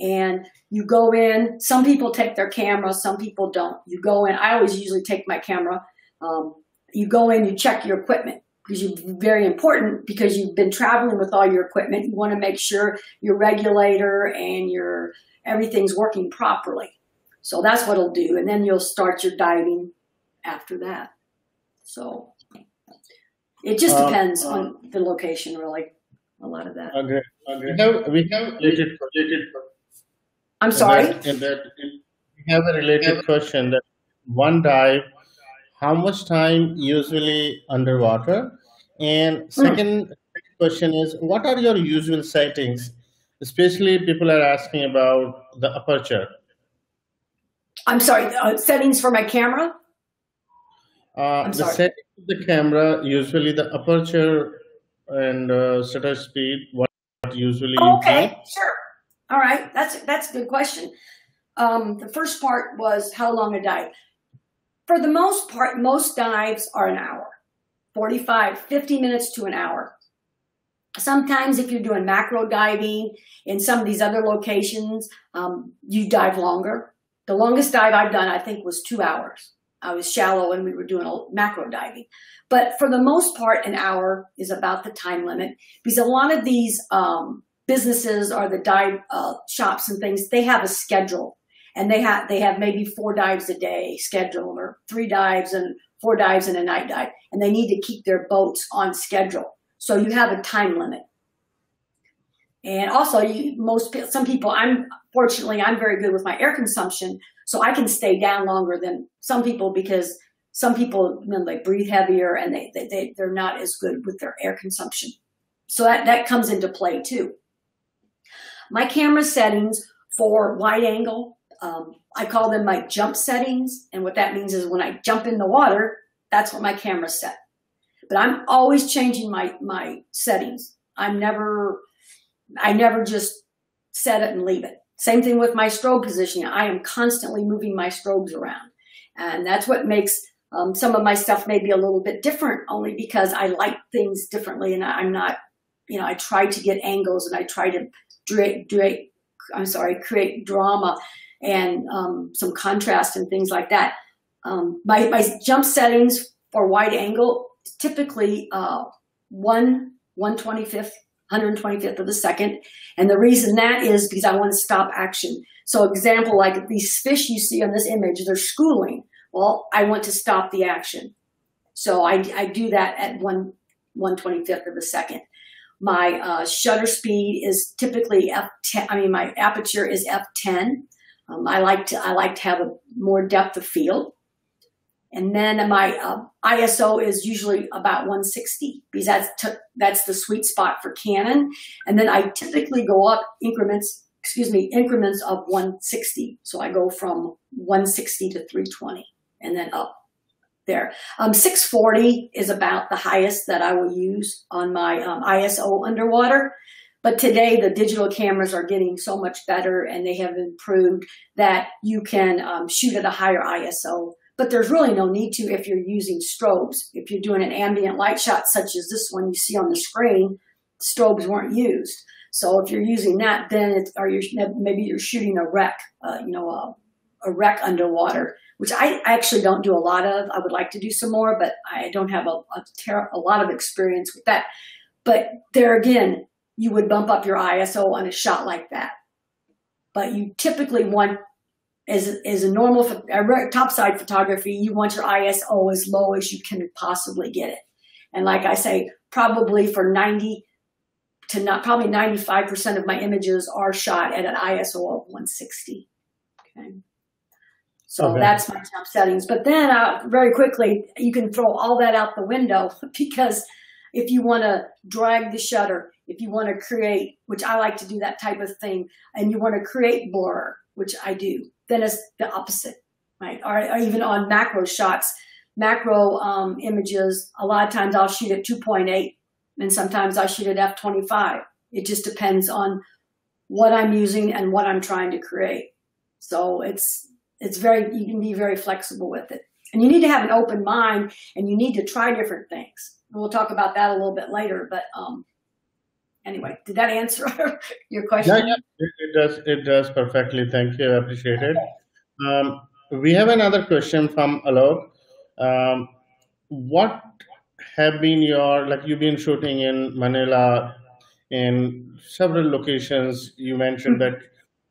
and you go in some people take their camera some people don't you go in i always usually take my camera um, you go in you check your equipment because you very important because you've been traveling with all your equipment. You want to make sure your regulator and your everything's working properly. So that's what it'll do. And then you'll start your diving after that. So it just Um, depends on the location, really. A lot of that. Okay. We have we have related related I'm in sorry. that, in that in, we have a related question that one dive, how much time usually underwater? And second question is what are your usual settings? Especially people are asking about the aperture. I'm sorry. Uh, settings for my camera. Uh, I'm the sorry. setting of the camera, usually the aperture and uh, shutter speed, what usually Okay, sure. All right, that's that's a good question. Um, the first part was how long a dive. For the most part, most dives are an hour, 45, 50 minutes to an hour. Sometimes, if you're doing macro diving in some of these other locations, um, you dive longer. The longest dive I've done, I think, was two hours. I was shallow and we were doing a macro diving. But for the most part, an hour is about the time limit because a lot of these um, businesses or the dive uh, shops and things, they have a schedule and they have they have maybe four dives a day scheduled or three dives and four dives and a night dive, and they need to keep their boats on schedule. So you have a time limit. And also, you most some people. I'm fortunately I'm very good with my air consumption, so I can stay down longer than some people because some people you know, they breathe heavier and they, they they they're not as good with their air consumption. So that that comes into play too. My camera settings for wide angle, um, I call them my jump settings, and what that means is when I jump in the water, that's what my camera's set. But I'm always changing my my settings. I'm never I never just set it and leave it. Same thing with my strobe positioning. I am constantly moving my strobes around. And that's what makes um, some of my stuff maybe a little bit different, only because I like things differently and I'm not, you know, I try to get angles and I try to dra- I'm sorry, create drama and um, some contrast and things like that. Um, my, my jump settings for wide angle typically uh, one 125th 125th of a second. And the reason that is because I want to stop action. So example, like these fish you see on this image, they're schooling. Well, I want to stop the action. So I, I do that at one, 125th of a second. My uh, shutter speed is typically F10. I mean, my aperture is F10. Um, I like to, I like to have a more depth of field. And then my uh, ISO is usually about 160 because that's that's the sweet spot for Canon. And then I typically go up increments, excuse me, increments of 160. So I go from 160 to 320 and then up there. Um, 640 is about the highest that I will use on my um, ISO underwater. But today the digital cameras are getting so much better and they have improved that you can um, shoot at a higher ISO but there's really no need to if you're using strobes. If you're doing an ambient light shot such as this one you see on the screen, strobes weren't used. So if you're using that, then or you're, maybe you're shooting a wreck, uh, you know, a, a wreck underwater, which I actually don't do a lot of. I would like to do some more, but I don't have a, a, a lot of experience with that. But there again, you would bump up your ISO on a shot like that. But you typically want as, as a normal topside photography, you want your ISO as low as you can possibly get it. And like I say, probably for 90 to not probably 95% of my images are shot at an ISO of 160. Okay. So Okay. that's my top settings. But then uh, very quickly, you can throw all that out the window because if you want to drag the shutter, if you want to create, which I like to do that type of thing, and you want to create blur, which I do, then it's the opposite, right? Or, or even on macro shots, macro um, images, a lot of times I'll shoot at 2.8 and sometimes I'll shoot at f25. It just depends on what I'm using and what I'm trying to create. So it's, it's very, you can be very flexible with it. And you need to have an open mind and you need to try different things. We'll talk about that a little bit later, but um, anyway, did that answer your question? Yeah, yeah, it, it does. It does perfectly. Thank you. I appreciate it. Um, we have another question from Alok. Um, what have been your like you've been shooting in Manila in several locations. You mentioned that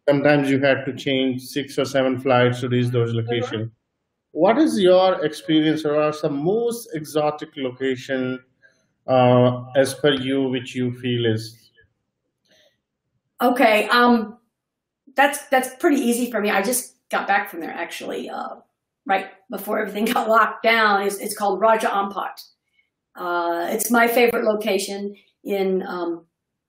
sometimes you had to change six or seven flights to reach those locations. What is your experience or are some most exotic location uh, as per you which you feel is Okay, um, that's that's pretty easy for me. I just got back from there actually, uh, right before everything got locked down. It's, it's called Raja Ampat. Uh, it's my favorite location in um,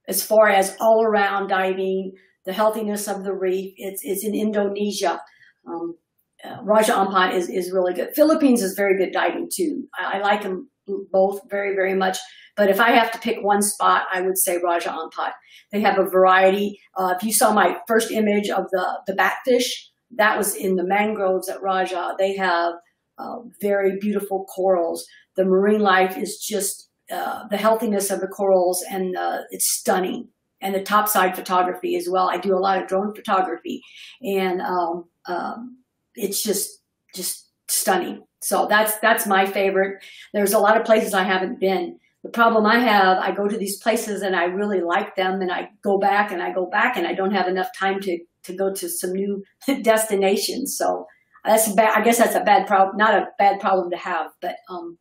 as far as all around diving, the healthiness of the reef. It's it's in Indonesia. Um, uh, Raja Ampat is is really good. Philippines is very good diving too. I, I like them both very very much. But if I have to pick one spot, I would say Raja Ampat. They have a variety. Uh, if you saw my first image of the, the batfish, that was in the mangroves at Raja. They have uh, very beautiful corals. The marine life is just uh, the healthiness of the corals and uh, it's stunning. And the topside photography as well. I do a lot of drone photography and um, um, it's just, just stunning. So that's, that's my favorite. There's a lot of places I haven't been. The problem I have, I go to these places and I really like them and I go back and I go back and I don't have enough time to, to go to some new destinations. So that's a bad, I guess that's a bad problem, not a bad problem to have, but, um,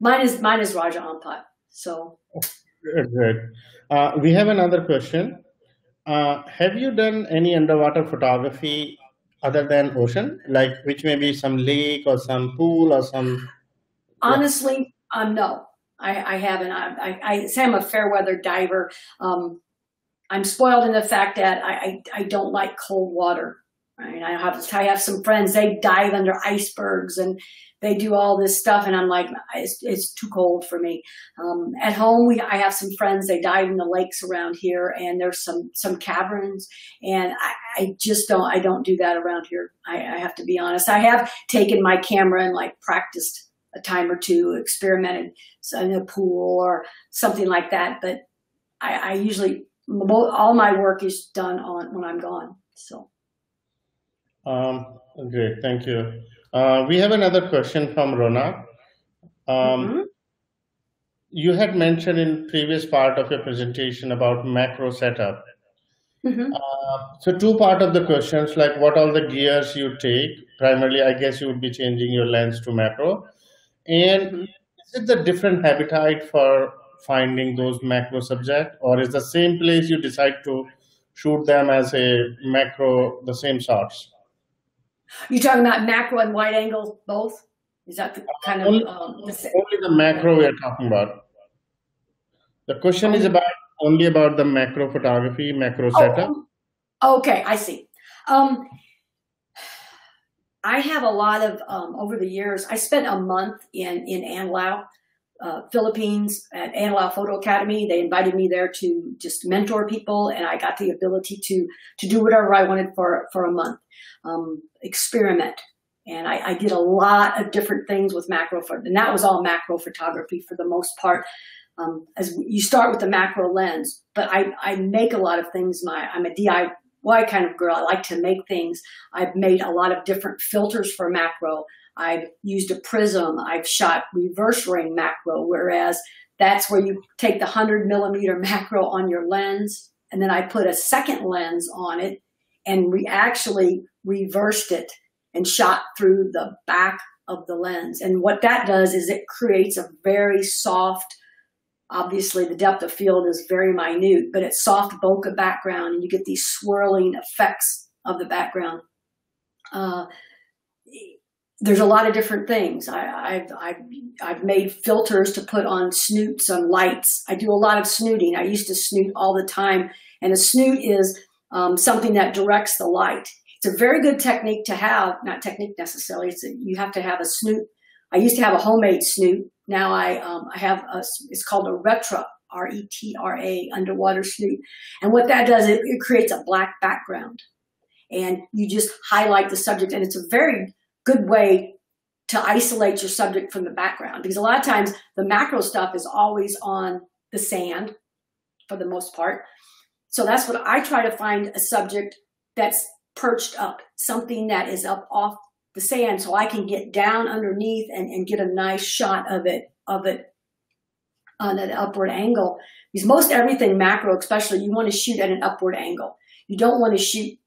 mine is, mine is Raja Ampat. So. Good. Uh, we have another question. Uh, have you done any underwater photography other than ocean, like which may be some lake or some pool or some? Honestly, um, no. I, I haven't. I, I, I, say I'm a fair weather diver. Um, I'm spoiled in the fact that I, I, I don't like cold water. Right? I have I have some friends. They dive under icebergs and they do all this stuff, and I'm like, it's, it's too cold for me. Um, at home, we I have some friends. They dive in the lakes around here, and there's some some caverns, and I, I just don't I don't do that around here. I, I have to be honest. I have taken my camera and like practiced a time or two, experimented in a pool or something like that. But I, I usually all my work is done on when I'm gone. So. Um, thank you. Uh, we have another question from Rona. Um, mm -hmm. You had mentioned in previous part of your presentation about macro setup. Mm -hmm. uh, so two part of the questions, like what all the gears you take. Primarily, I guess you would be changing your lens to macro, and mm -hmm. is it the different habitat for finding those macro subject, or is the same place you decide to shoot them as a macro, the same shots? You're talking about macro and wide angle both? Is that the kind only, of um, the only the macro we are talking about? The question is about only about the macro photography, macro setup. Oh, okay, I see. Um, I have a lot of, um, over the years, I spent a month in, in Anilao, uh, Philippines at Anilao Photo Academy. They invited me there to just mentor people and I got the ability to, to do whatever I wanted for, for a month, um, experiment. And I, I, did a lot of different things with macro, and that was all macro photography for the most part. Um, as you start with the macro lens, but I, I make a lot of things. My I'm a DIY kind of girl. I like to make things. I've made a lot of different filters for macro. I've used a prism. I've shot reverse ring macro, whereas that's where you take the 100 millimeter macro on your lens, and then I put a second lens on it and we actually reversed it and shot through the back of the lens. And what that does is it creates a very soft Obviously, the depth of field is very minute, but it's soft bokeh background, and you get these swirling effects of the background. Uh, there's a lot of different things. I, have I've, I've made filters to put on snoots on lights. I do a lot of snooting. I used to snoot all the time, and a snoot is um, something that directs the light. It's a very good technique to have, not technique necessarily. It's a, you have to have a snoot. I used to have a homemade snoot now I, um, I have a, it's called a Retra, R-E-T-R-A, underwater snoot. And what that does, it, it creates a black background. And you just highlight the subject. And it's a very good way to isolate your subject from the background. Because a lot of times the macro stuff is always on the sand for the most part. So that's what I try to find a subject that's perched up, something that is up off the sand so I can get down underneath and, and get a nice shot of it, of it on an upward angle. Because most everything macro, especially, you want to shoot at an upward angle. You don't want to shoot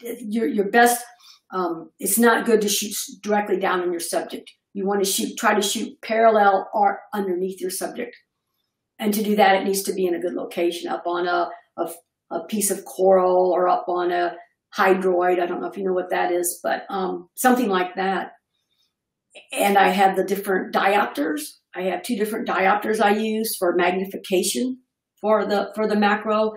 your your best. Um, it's not good to shoot directly down on your subject. You want to shoot, try to shoot parallel or underneath your subject. And to do that, it needs to be in a good location, up on a, a, a piece of coral or up on a hydroid. I don't know if you know what that is, but um, something like that. And I have the different diopters. I have two different diopters I use for magnification for the for the macro.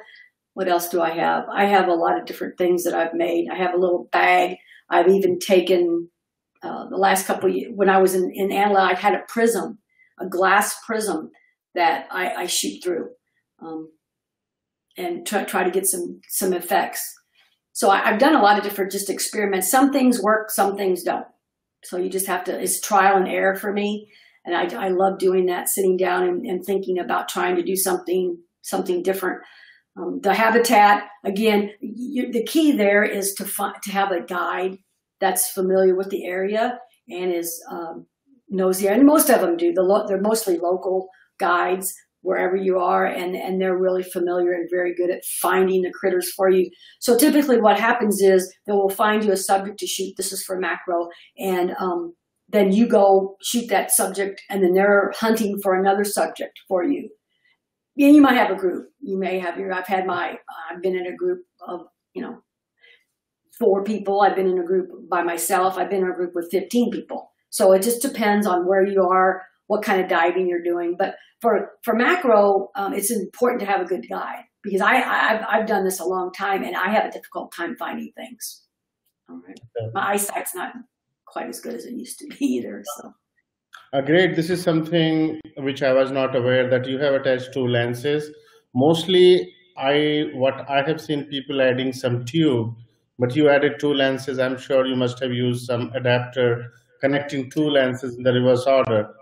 What else do I have? I have a lot of different things that I've made. I have a little bag. I've even taken uh, the last couple years, when I was in, in Anilao, I had a prism, a glass prism that I, I shoot through um, and try, try to get some, some effects. So I, have done a lot of different just experiments. Some things work, some things don't. So you just have to, it's trial and error for me. And I, I love doing that, sitting down and, and thinking about trying to do something, something different. Um, the habitat, again, you, the key there is to find, to have a guide that's familiar with the area and is um, knows the area. And most of them do. The they're mostly local guides wherever you are, and and they're really familiar and very good at finding the critters for you. So typically, what happens is they will find you a subject to shoot. This is for macro, and um, then you go shoot that subject, and then they're hunting for another subject for you. Yeah, you might have a group. You may have your. I've had my. I've been in a group of you know four people. I've been in a group by myself. I've been in a group with 15 people. So it just depends on where you are, what kind of diving you're doing. But for, for macro, um, it's important to have a good guide because I, I've, I've done this a long time and I have a difficult time finding things. All right. My eyesight's not quite as good as it used to be either. So. Uh, great. This is something which I was not aware that you have attached two lenses. Mostly, I what I have seen people adding some tube but you added two lenses. I'm sure you must have used some adapter connecting two lenses in the reverse order.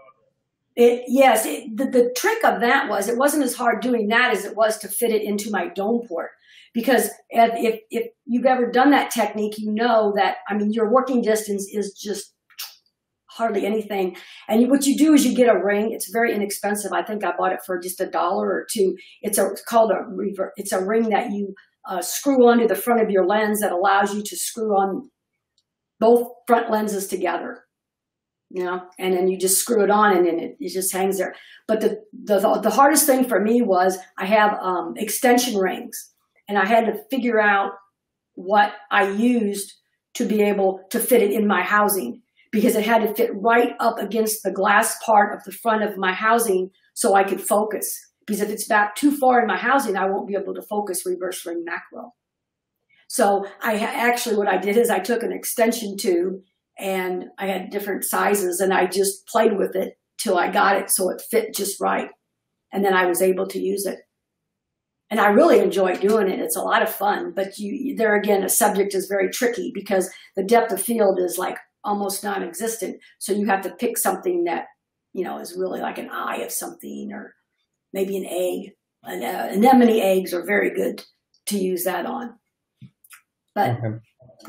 It, yes, it, the, the trick of that was it wasn't as hard doing that as it was to fit it into my dome port. Because if, if you've ever done that technique, you know that, I mean, your working distance is just hardly anything. And what you do is you get a ring. It's very inexpensive. I think I bought it for just a dollar or two. It's a it's called a reverse. It's a ring that you uh, screw onto the front of your lens that allows you to screw on both front lenses together. You know and then you just screw it on and then it, it just hangs there. But the, the the hardest thing for me was i have um, extension rings and i had to figure out what i used to be able to fit it in my housing because it had to fit right up against the glass part of the front of my housing so i could focus because if it's back too far in my housing, I won't be able to focus reverse ring macro. So I actually, what I did is I took an extension tube and I had different sizes and I just played with it till I got it so it fit just right. And then I was able to use it. And I really enjoy doing it. It's a lot of fun, but you, there again, a subject is very tricky because the depth of field is like almost non-existent. So you have to pick something that, you know, is really like an eye of something or maybe an egg. An, uh, anemone eggs are very good to use that on. But okay.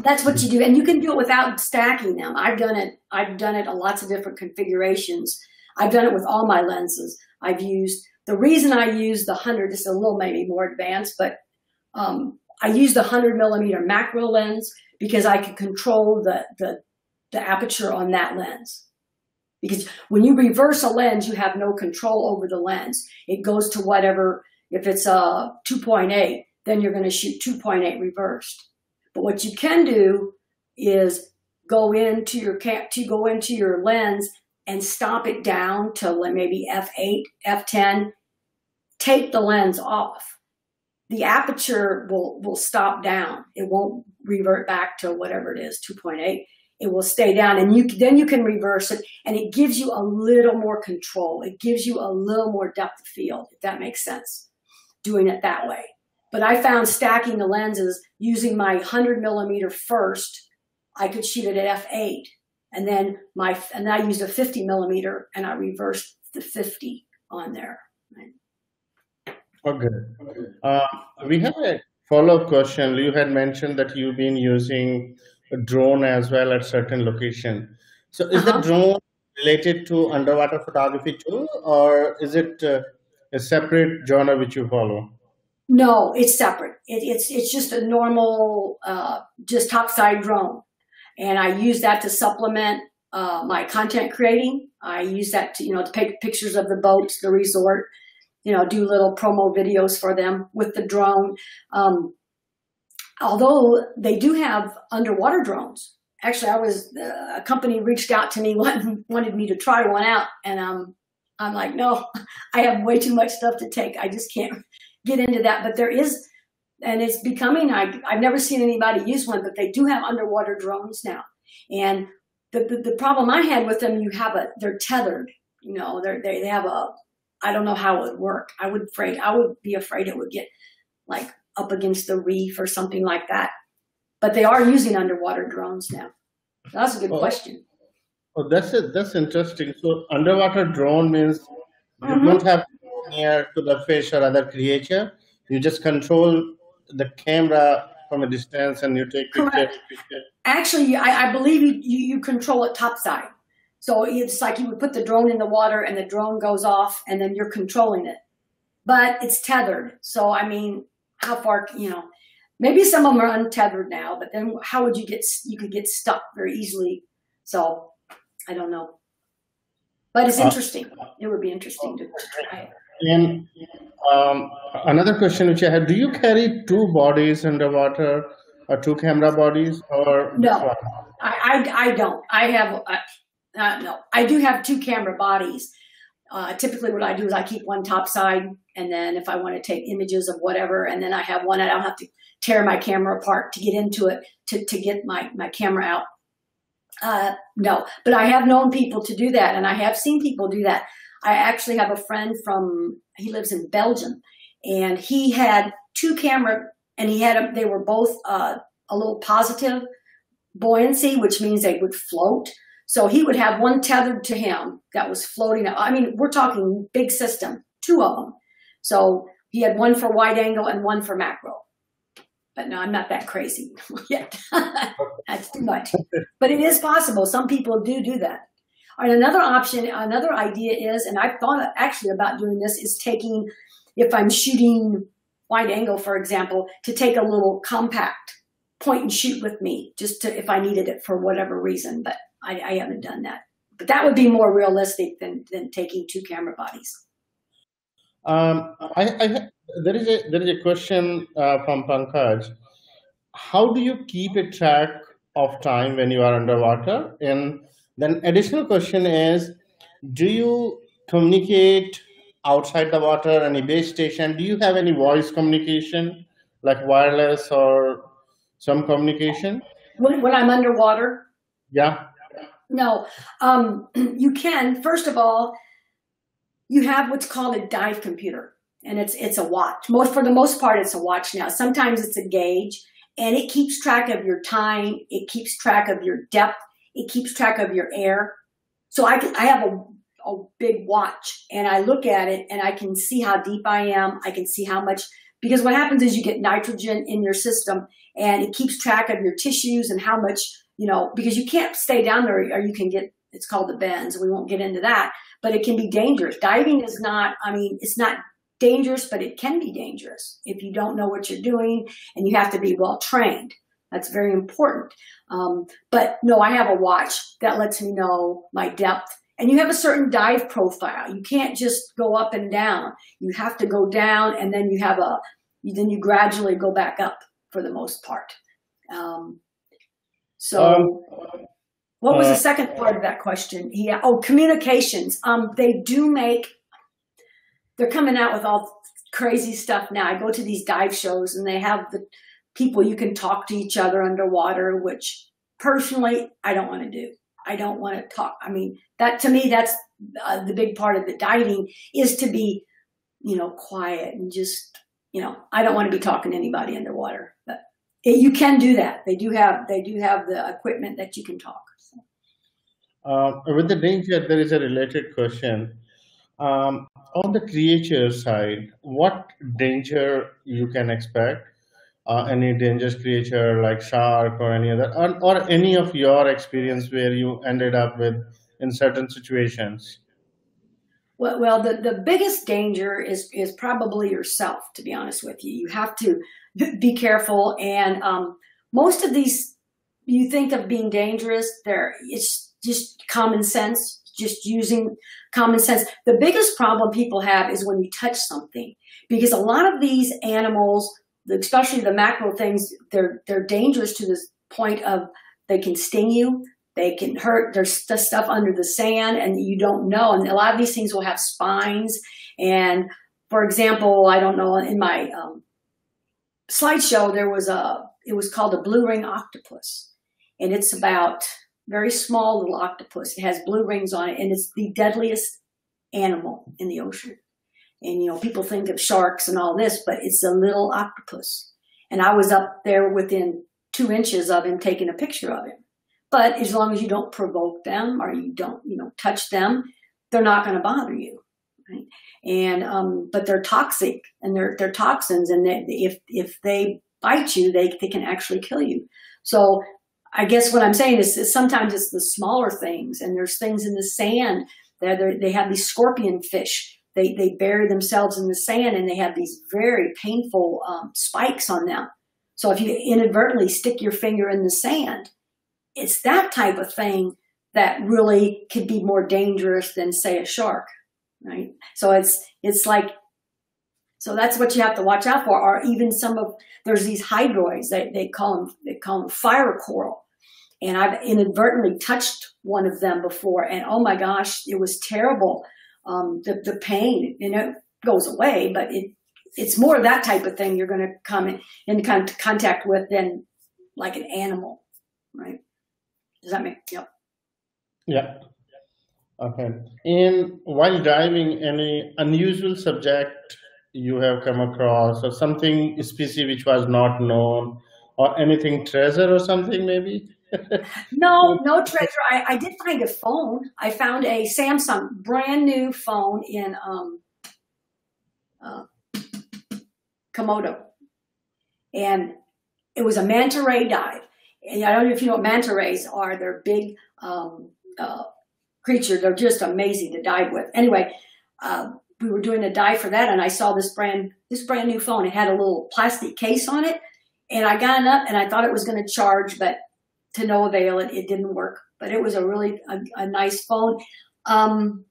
that's what you do, and you can do it without stacking them. I've done it. I've done it in lots of different configurations. I've done it with all my lenses. I've used the reason I use the hundred is a little maybe more advanced, but um, I use the hundred millimeter macro lens because I can control the the the aperture on that lens. Because when you reverse a lens, you have no control over the lens. It goes to whatever, if it's a 2.8, then you're going to shoot 2.8 reversed. But what you can do is go into your cap to go into your lens and stop it down to maybe f8, f10. Take the lens off. The aperture will will stop down. It won't revert back to whatever it is, 2.8 it will stay down and you then you can reverse it and it gives you a little more control. It gives you a little more depth of field, if that makes sense, doing it that way. But I found stacking the lenses using my 100 millimeter first, I could shoot it at f8. And then my, and I used a 50 millimeter and I reversed the 50 on there. Okay. Uh, we have a follow-up question. You had mentioned that you've been using drone as well at certain location. So is uh-huh. the drone related to underwater photography too, or is it uh, a separate genre which you follow? No, it's separate. It, it's it's just a normal, uh, just topside drone, and I use that to supplement uh, my content creating. I use that to you know to take pictures of the boats, the resort, you know, do little promo videos for them with the drone. Um, although they do have underwater drones. Actually, I was uh, a company reached out to me wanted, wanted me to try one out, and um, I'm like, no, I have way too much stuff to take. I just can't get into that. But there is, and it's becoming. I, I've never seen anybody use one, but they do have underwater drones now. And the, the, the problem I had with them, you have a, they're tethered. You know, they're, they they have a, I don't know how it would work. I would afraid, I would be afraid it would get like up against the reef or something like that. But they are using underwater drones now. That's a good Oh. question. Oh, that's it. That's interesting. So underwater drone means you Mhm. don't have near to the fish or other creature. You just control the camera from a distance and you take picture. Picture. Actually, I, I believe you, you, you control it topside. So it's like you would put the drone in the water and the drone goes off and then you're controlling it. But it's tethered. So, I mean, how far, you know, maybe some of them are untethered now, but then how would you get, you could get stuck very easily. So I don't know. But it's Uh, interesting. It would be interesting to, to try. And um, another question which I had: Do you carry two bodies underwater, or two camera bodies, or No. I, I, I don't. I have, uh, uh, no, I do have two camera bodies. Uh, typically what I do is I keep one top side and then if I want to take images of whatever, and then I have one, I don't have to tear my camera apart to get into it to, to get my, my camera out. Uh, no, but I have known people to do that and I have seen people do that. I actually have a friend from, he lives in Belgium and he had two camera and he had, a, they were both, uh, a little positive buoyancy, which means they would float. So he would have one tethered to him that was floating. I mean, we're talking big system, two of them. So he had one for wide angle and one for macro. But no, I'm not that crazy yet. That's too much. But it is possible. Some people do do that. And another option, another idea is, and I've thought actually about doing this, is taking, if I'm shooting wide angle, for example, to take a little compact point and shoot with me, just to if I needed it for whatever reason. But I, I haven't done that. But that would be more realistic than than taking two camera bodies. Um, I, I, there is a there is a question uh, from Pankaj. How do you keep a track of time when you are underwater? And then additional question is, do you communicate outside the water? Any base station? Do you have any voice communication, like wireless or some communication? When, when I'm underwater, Yeah. No, um, you can. First of all, you have what's called a dive computer, and it's it's a watch. Most for the most part, it's a watch now. Sometimes it's a gauge, and it keeps track of your time. It keeps track of your depth. It keeps track of your air. So I I have a, a big watch, and I look at it, and I can see how deep I am. I can see how much because what happens is you get nitrogen in your system, and it keeps track of your tissues and how much you know because you can't stay down there, or you can get it's called the bends. We won't get into that, but it can be dangerous. Diving is not. I mean, it's not dangerous, but it can be dangerous if you don't know what you're doing and you have to be well trained. That's very important. Um, but no, I have a watch that lets me know my depth. And you have a certain dive profile. You can't just go up and down. You have to go down and then you have a, then you gradually go back up for the most part. Um, so, Um, what was uh, the second part of that question? Yeah. Oh, communications. Um, they do make, they're coming out with all crazy stuff now. I go to these dive shows and they have the people you can talk to each other underwater, which personally I don't want to do. I don't want to talk. I mean, that to me, that's uh, the big part of the diving is to be, you know, quiet and just, you know, I don't want to be talking to anybody underwater, you can do that. They do have, they do have the equipment that you can talk. So. Uh, with the danger, there is a related question. Um, on the creature side, what danger you can expect? Uh, any dangerous creature like shark or any other, or, or any of your experience where you ended up with in certain situations? Well, well, the, the biggest danger is is probably yourself. To be honest with you, you have to be careful. And um, most of these, you think of being dangerous, there it's just common sense. Just using common sense. The biggest problem people have is when you touch something, because a lot of these animals, especially the macro things, they're they're dangerous to the point of they can sting you they can hurt. There's stuff under the sand and you don't know. And a lot of these things will have spines. And for example, I don't know, in my um, slideshow, there was a, it was called a blue ring octopus. And it's about very small little octopus. It has blue rings on it and it's the deadliest animal in the ocean. And, you know, people think of sharks and all this, but it's a little octopus. And I was up there within two inches of him taking a picture of him. But as long as you don't provoke them or you don't, you know, touch them, they're not going to bother you. Right? And um, but they're toxic and they're they're toxins, and they, if if they bite you, they they can actually kill you. So I guess what I'm saying is, is sometimes it's the smaller things, and there's things in the sand. That they have these scorpion fish. They they bury themselves in the sand, and they have these very painful um, spikes on them. So if you inadvertently stick your finger in the sand, it's that type of thing that really could be more dangerous than say a shark, right? So it's, it's like, so that's what you have to watch out for. Or even some of, there's these hydroids, they, they call them, they call them fire coral. And I've inadvertently touched one of them before and oh my gosh, it was terrible. Um, the, the pain, you know, goes away, but it, it's more that type of thing you're going to come in, in contact with than like an animal, right? Does that make, yep. Yeah. Okay. In while diving, any unusual subject you have come across or something species which was not known or anything treasure or something maybe? no, no treasure. I, I did find a phone. I found a Samsung brand new phone in um, uh, Komodo. And it was a manta ray dive and I don't know if you know what manta rays are. They're big um, uh, creatures. They're just amazing to dive with. Anyway, uh, we were doing a dive for that, and I saw this brand this brand new phone. It had a little plastic case on it, and I got it up, and I thought it was going to charge, but to no avail. It, it didn't work. But it was a really a, a nice phone. Um,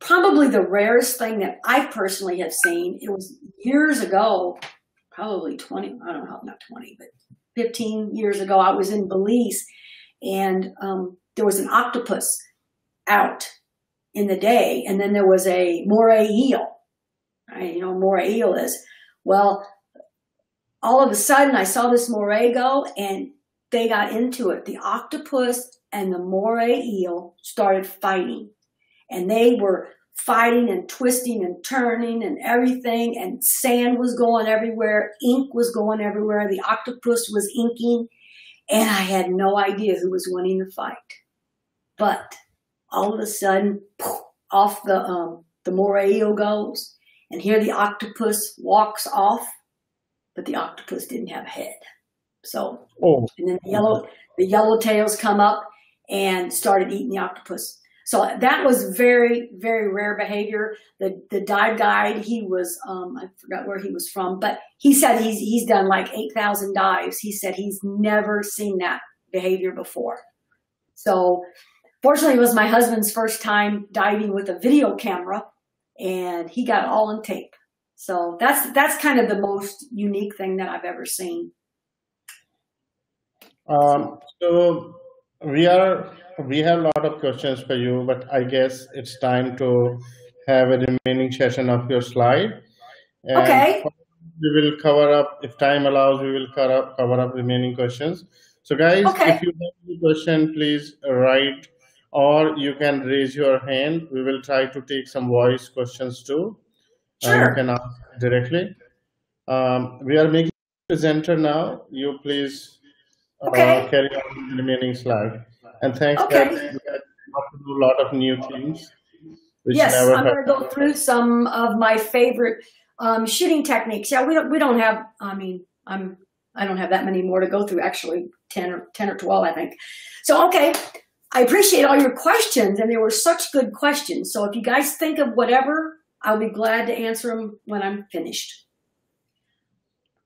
probably the rarest thing that I personally have seen. It was years ago, probably 20, I don't know, not 20, but 15 years ago, I was in Belize and um, there was an octopus out in the day, and then there was a moray eel. Right? You know, moray eel is. Well, all of a sudden, I saw this moray go, and they got into it. The octopus and the moray eel started fighting, and they were fighting and twisting and turning and everything and sand was going everywhere ink was going everywhere the octopus was inking and i had no idea who was winning the fight but all of a sudden poof, off the um, the moray eel goes and here the octopus walks off but the octopus didn't have a head so oh. and then the yellow the yellow tails come up and started eating the octopus so that was very, very rare behavior. The the dive guide, he was um, I forgot where he was from, but he said he's he's done like eight thousand dives. He said he's never seen that behavior before. So fortunately, it was my husband's first time diving with a video camera, and he got all on tape. So that's that's kind of the most unique thing that I've ever seen. Um, so we are we have a lot of questions for you, but I guess it's time to have a remaining session of your slide. And okay. We will cover up, if time allows, we will cover up, cover up remaining questions. So guys, okay. if you have any question, please write or you can raise your hand. We will try to take some voice questions too. Sure. Uh, you can ask directly. Um, we are making presenter now. You please uh, okay. uh, carry on the remaining slide. And thanks okay. that we had to do a lot of new things. Yes, I'm going to go through some of my favorite um, shooting techniques. Yeah, we don't we don't have. I mean, I'm I don't have that many more to go through. Actually, ten or ten or twelve, I think. So okay, I appreciate all your questions, and they were such good questions. So if you guys think of whatever, I'll be glad to answer them when I'm finished.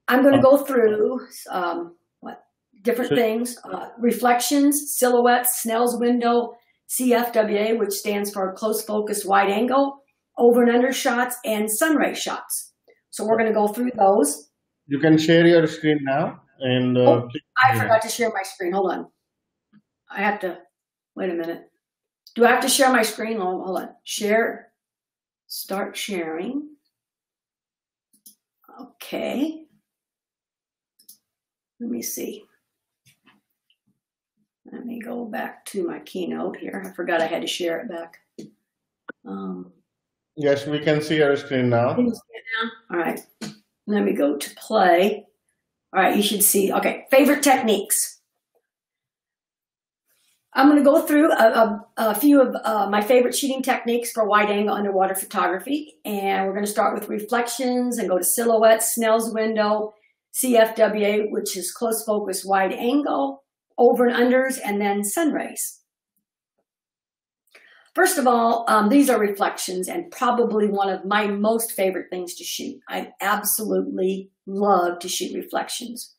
I'm going to go through um, what different things: uh, reflections, silhouettes, Snell's window, CFWA, which stands for close focus, wide angle, over and under shots, and sunray shots. So we're going to go through those. You can share your screen now. And uh, oh, I forgot to share my screen. Hold on. I have to wait a minute. Do I have to share my screen? Hold, on. Share. Start sharing. Okay. Let me see. Let me go back to my keynote here. I forgot I had to share it back. Um, yes, we can see our screen now. now. All right. Let me go to play. All right, you should see. Okay, favorite techniques. I'm going to go through a, a, a few of uh, my favorite shooting techniques for wide angle underwater photography. And we're going to start with reflections and go to silhouettes, Snell's window, CFWA, which is close focus wide angle, over and unders, and then sun rays. First of all, um, these are reflections and probably one of my most favorite things to shoot. I absolutely love to shoot reflections.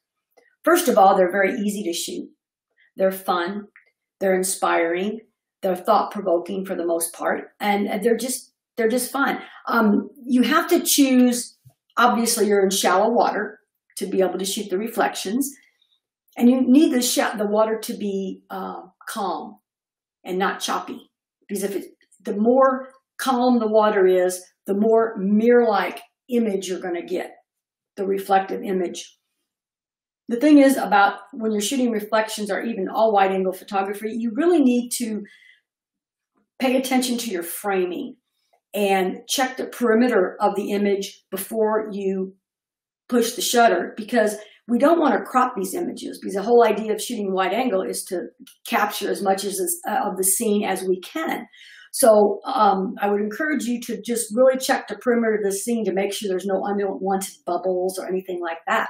First of all, they're very easy to shoot. They're fun. They're inspiring. They're thought provoking for the most part, and they're just they're just fun. Um, you have to choose. Obviously, you're in shallow water to be able to shoot the reflections, and you need the the water to be uh, calm and not choppy. Because if it, the more calm the water is, the more mirror-like image you're going to get, the reflective image. The thing is about when you're shooting reflections or even all wide angle photography, you really need to pay attention to your framing and check the perimeter of the image before you push the shutter because we don't want to crop these images because the whole idea of shooting wide angle is to capture as much as uh, of the scene as we can. So um, I would encourage you to just really check the perimeter of the scene to make sure there's no unwanted bubbles or anything like that.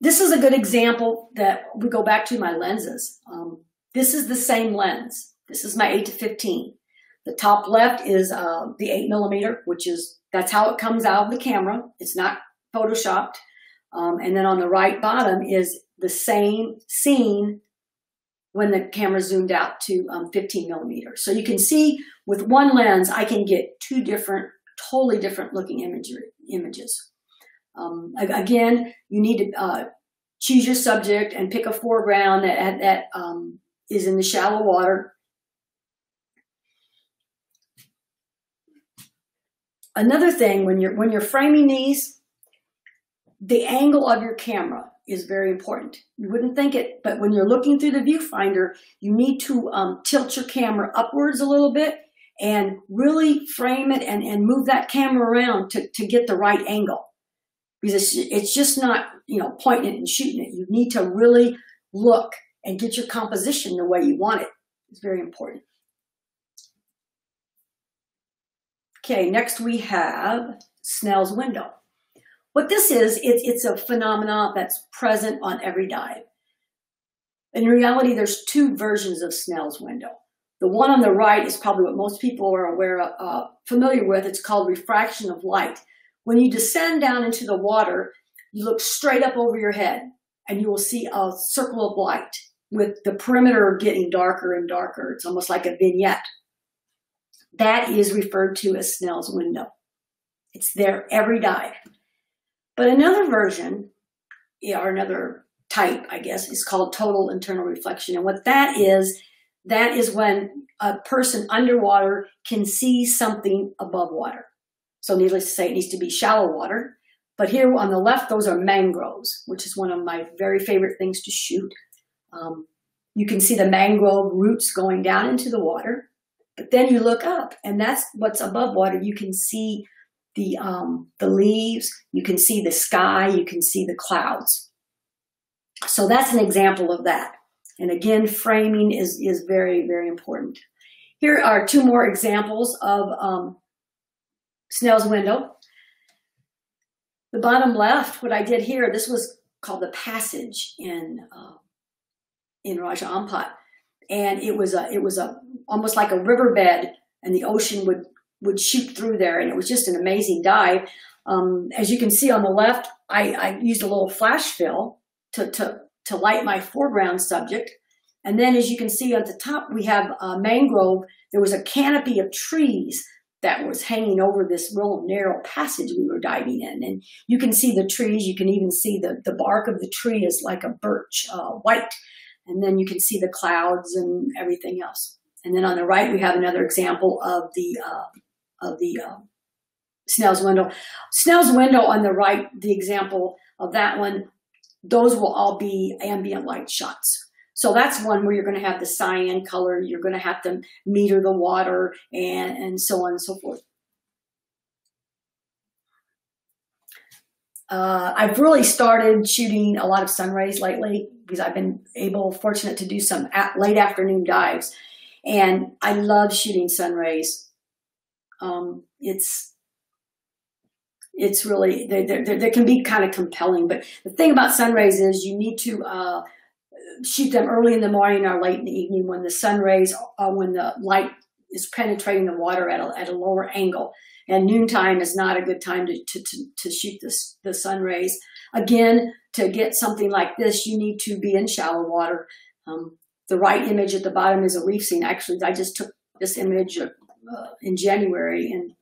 This is a good example that we go back to my lenses. Um, this is the same lens. This is my 8 to 15. The top left is uh, the 8 millimeter, which is, that's how it comes out of the camera. It's not photoshopped. Um, and then on the right bottom is the same scene when the camera zoomed out to um, 15 millimeters. So you can see with one lens, I can get two different, totally different looking imagery, images. Um, again, you need to uh, choose your subject and pick a foreground that, that um, is in the shallow water. Another thing, when you're, when you're framing these, the angle of your camera is very important. You wouldn't think it, but when you're looking through the viewfinder, you need to um, tilt your camera upwards a little bit and really frame it and, and move that camera around to, to get the right angle. Because it's, it's just not, you know, pointing it and shooting it. You need to really look and get your composition the way you want it. It's very important. Okay, next we have Snell's window. What this is, it's, it's a phenomenon that's present on every dive. In reality, there's two versions of Snell's window. The one on the right is probably what most people are aware of, uh, familiar with. It's called refraction of light. When you descend down into the water, you look straight up over your head and you will see a circle of light with the perimeter getting darker and darker. It's almost like a vignette. That is referred to as Snell's window. It's there every dive. But another version, or another type, I guess, is called total internal reflection. And what that is, that is when a person underwater can see something above water. So needless to say, it needs to be shallow water. But here on the left, those are mangroves, which is one of my very favorite things to shoot. Um, you can see the mangrove roots going down into the water. But then you look up, and that's what's above water. You can see the, um, the leaves, you can see the sky, you can see the clouds. So that's an example of that. And again, framing is, is very, very important. Here are two more examples of um, Snell's window. The bottom left, what I did here, this was called the passage in, uh, in Raja Ampat, and it was a it was a almost like a riverbed, and the ocean would would shoot through there, and it was just an amazing dive. Um, as you can see on the left, I, I used a little flash fill to, to, to light my foreground subject. And then as you can see at the top, we have a mangrove. There was a canopy of trees that was hanging over this real narrow passage we were diving in. And you can see the trees. You can even see the, the bark of the tree is like a birch, uh, white. And then you can see the clouds and everything else. And then on the right, we have another example of the, uh, of the uh, Snell's window. Snell's window on the right, the example of that one, those will all be ambient light shots. So that's one where you're going to have the cyan color, you're going to have to meter the water and, and so on and so forth. Uh, I've really started shooting a lot of sun rays lately because I've been able, fortunate to do some at, late afternoon dives. And I love shooting sun rays. Um, it's it's really they, they, they can be kind of compelling. But the thing about sun rays is you need to uh, shoot them early in the morning or late in the evening when the sun rays, uh, when the light is penetrating the water at a, at a lower angle. And noontime is not a good time to, to, to, to shoot this, the sun rays. Again, to get something like this, you need to be in shallow water. Um, the right image at the bottom is a reef scene. Actually, I just took this image uh, in January and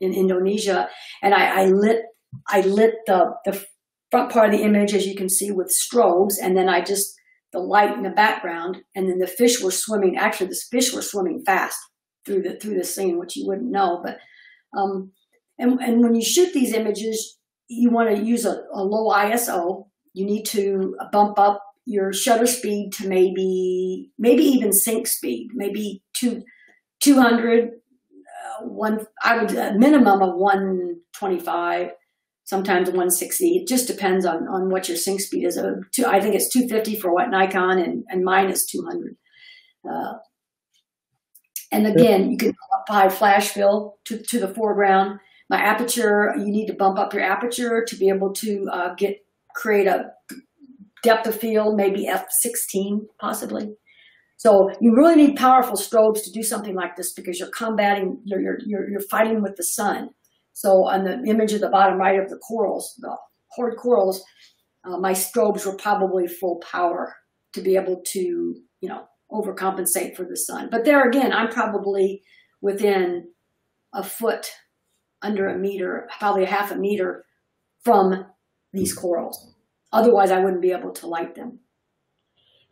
in Indonesia, and I, I lit I lit the the front part of the image as you can see with strobes, and then I just the light in the background, and then the fish were swimming. Actually, the fish were swimming fast through the through the scene, which you wouldn't know. But um, and and when you shoot these images, you want to use a, a low ISO. You need to bump up your shutter speed to maybe maybe even sync speed, maybe two 200 uh, one, I would a minimum of 125, sometimes 160. It just depends on, on what your sync speed is. Uh, two, I think it's 250 for what Nikon and, and mine is 200. Uh, and again, you can apply flash fill to, to the foreground. My aperture, you need to bump up your aperture to be able to uh, get create a depth of field, maybe f16 possibly. So you really need powerful strobes to do something like this because you're combating, you're, you're, you're, fighting with the sun. So on the image at the bottom right of the corals, the hard corals, uh, my strobes were probably full power to be able to, you know, overcompensate for the sun. But there again, I'm probably within a foot, under a meter, probably a half a meter from these corals. Otherwise, I wouldn't be able to light them.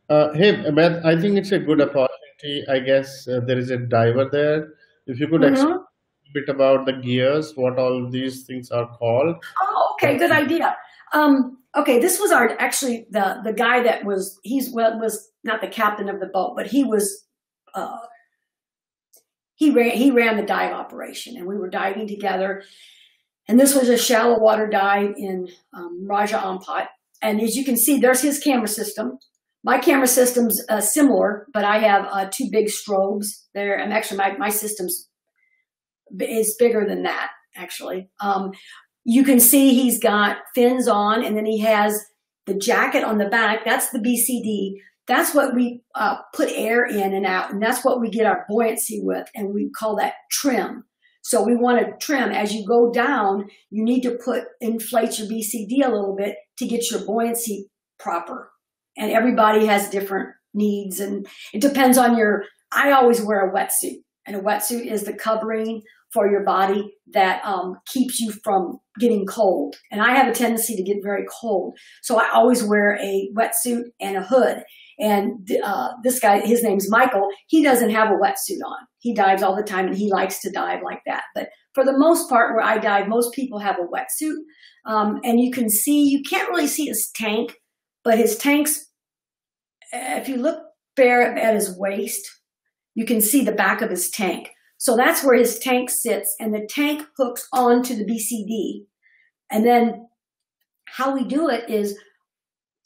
Uh, hey, Beth, I think it's a good opportunity. I guess uh, there is a diver there. If you could mm-hmm. explain a bit about the gears, what all these things are called. Oh, okay, good idea. Um, okay, this was our actually the the guy that was he's well was not the captain of the boat, but he was uh, he ran he ran the dive operation, and we were diving together. And this was a shallow water dive in um, Raja Ampat. And as you can see, there's his camera system. My camera system's uh, similar, but I have uh, two big strobes there. And actually, my, my system's is bigger than that, actually. Um, you can see he's got fins on, and then he has the jacket on the back. That's the BCD. That's what we uh, put air in and out, and that's what we get our buoyancy with, and we call that trim. So we want to trim. As you go down, you need to put inflate your BCD a little bit to get your buoyancy proper and everybody has different needs and it depends on your i always wear a wetsuit and a wetsuit is the covering for your body that um, keeps you from getting cold. And i have a tendency to get very cold. So i always wear a wetsuit and a hood. And uh, this guy his name's michael. He doesn't have a wetsuit on. He dives all the time and he likes to dive like that. But for the most part where i dive most people have a wetsuit. Um, and you can see you can't really see his tank but his tanks, if you look bare at his waist, you can see the back of his tank. So that's where his tank sits, and the tank hooks onto the BCD. And then how we do it is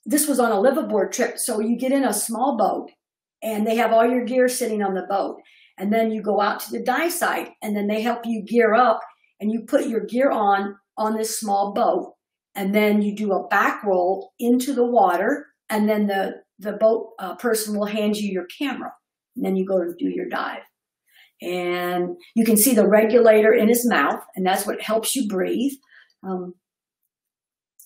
this was on a liveaboard trip. So you get in a small boat, and they have all your gear sitting on the boat. And then you go out to the dive site, and then they help you gear up, and you put your gear on on this small boat and then you do a back roll into the water and then the the boat uh, person will hand you your camera. And then you go to do your dive. And you can see the regulator in his mouth, and that's what helps you breathe. Um,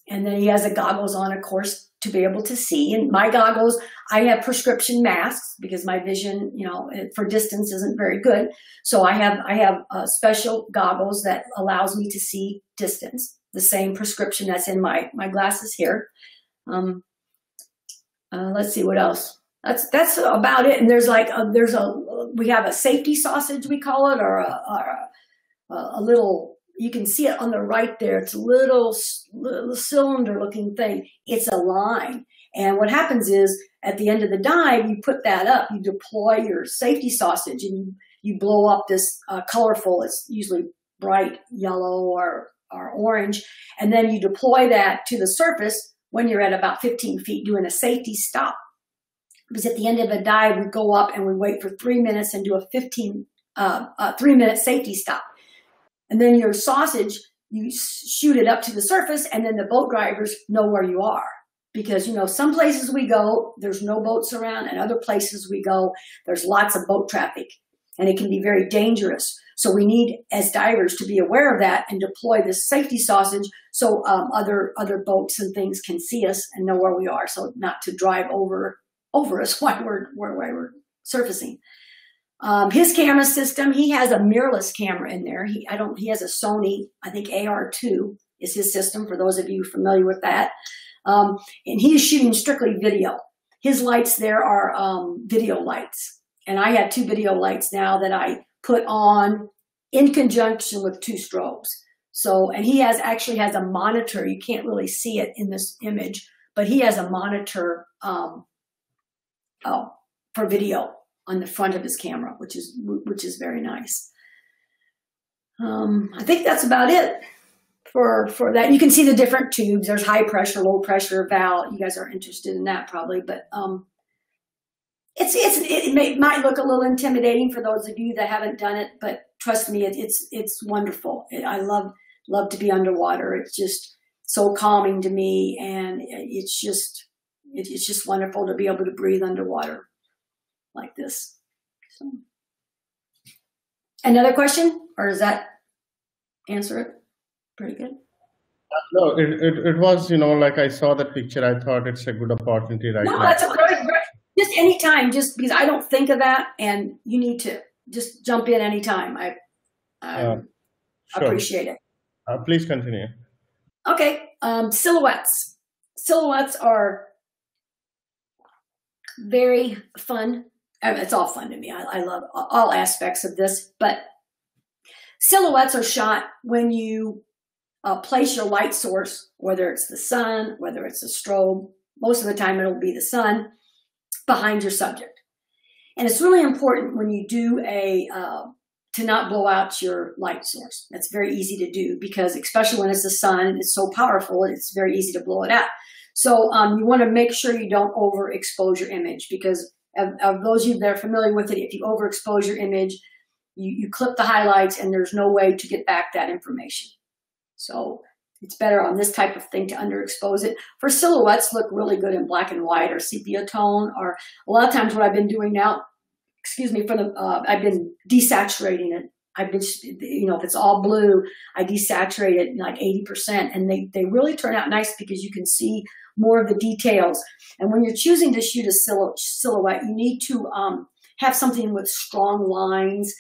and then he has the goggles on, of course, to be able to see. And my goggles, I have prescription masks because my vision, you know, for distance isn't very good. So I have I have uh, special goggles that allows me to see distance. The same prescription that's in my my glasses here. Um, uh, let's see what else. That's that's about it. And there's like a, there's a we have a safety sausage we call it, or a, or a, a little you can see it on the right there. It's a little, little cylinder looking thing. It's a line. And what happens is at the end of the dive, you put that up, you deploy your safety sausage and you, you blow up this uh, colorful, it's usually bright yellow or, or orange. And then you deploy that to the surface when you're at about 15 feet doing a safety stop. Because at the end of the dive, we go up and we wait for three minutes and do a 15, uh, a three minute safety stop. And then your sausage, you shoot it up to the surface and then the boat drivers know where you are. Because, you know, some places we go, there's no boats around and other places we go, there's lots of boat traffic and it can be very dangerous. So we need, as divers, to be aware of that and deploy this safety sausage so um, other other boats and things can see us and know where we are, so not to drive over over us while we're while we're surfacing. Um, his camera system, he has a mirrorless camera in there. He, I don't, he has a Sony, I think AR2 is his system for those of you familiar with that. Um, and he is shooting strictly video. His lights there are um, video lights. And I have two video lights now that I put on in conjunction with two strobes. So, and he has actually has a monitor. You can't really see it in this image, but he has a monitor um, oh, for video on the front of his camera, which is which is very nice. Um, I think that's about it for for that. You can see the different tubes. There's high pressure, low pressure valve. You guys are interested in that probably, but um, it's it's it may, might look a little intimidating for those of you that haven't done it, but trust me, it, it's it's wonderful. It, I love love to be underwater. It's just so calming to me, and it's just it, it's just wonderful to be able to breathe underwater like this. So. Another question, or does that answer it pretty good? No, it, it, it was, you know, like I saw that picture, I thought it's a good opportunity right no, now. that's a great, great, just anytime, just because I don't think of that and you need to just jump in anytime. I, I uh, sure. appreciate it. Uh, please continue. Okay, um, silhouettes. Silhouettes are very fun I mean, it's all fun to me. I, I love all aspects of this, but silhouettes are shot when you uh, place your light source, whether it's the sun, whether it's a strobe, most of the time it'll be the sun, behind your subject. And it's really important when you do a, uh, to not blow out your light source. That's very easy to do because especially when it's the sun, it's so powerful, it's very easy to blow it out. So um, you want to make sure you don't overexpose your image because of, of those of you that are familiar with it, if you overexpose your image, you, you clip the highlights and there's no way to get back that information. So it's better on this type of thing to underexpose it. For silhouettes, look really good in black and white or sepia tone, or a lot of times what I've been doing now, excuse me, for the, uh, I've been desaturating it. I've been, you know, if it's all blue, I desaturate it like 80%, and they, they really turn out nice because you can see more of the details. And when you're choosing to shoot a silhouette, you need to um, have something with strong lines,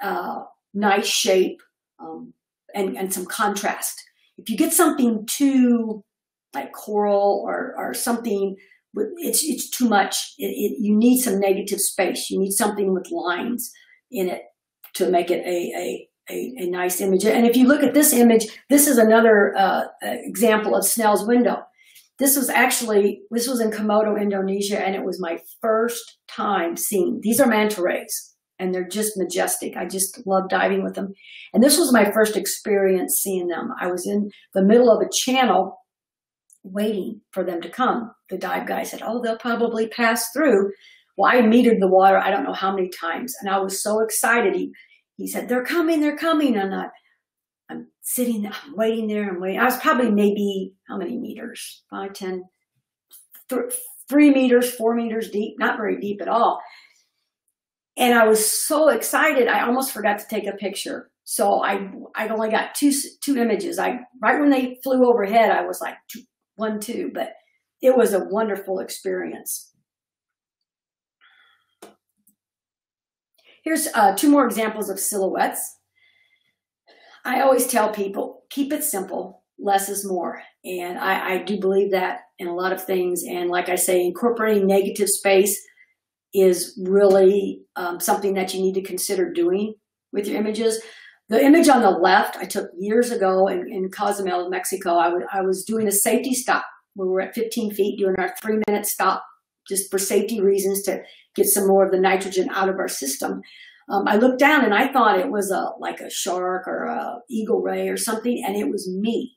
uh, nice shape, um, and, and some contrast. If you get something too like coral or, or something, it's, it's too much. It, it, you need some negative space. You need something with lines in it to make it a, a a, a, nice image. And if you look at this image, this is another uh, example of Snell's window. This was actually, this was in Komodo, Indonesia, and it was my first time seeing, these are manta rays, and they're just majestic. I just love diving with them. And this was my first experience seeing them. I was in the middle of a channel waiting for them to come. The dive guy said, oh, they'll probably pass through. Well, I metered the water, I don't know how many times, and I was so excited. He, he said, they're coming, they're coming. And I, sitting I'm waiting there, I'm waiting. I was probably maybe, how many meters? Five, ten, th three meters, four meters deep, not very deep at all. And I was so excited, I almost forgot to take a picture. So I I only got two two images. I right when they flew overhead, I was like two, one two, but it was a wonderful experience. Here's uh, two more examples of silhouettes. I always tell people keep it simple, less is more, and I, I do believe that in a lot of things. And like I say, incorporating negative space is really um, something that you need to consider doing with your images. The image on the left, I took years ago in, in Cozumel, Mexico. I, I was doing a safety stop. We were at 15 feet doing our three minute stop just for safety reasons to get some more of the nitrogen out of our system. Um, I looked down and I thought it was a like a shark or a eagle ray or something, and it was me.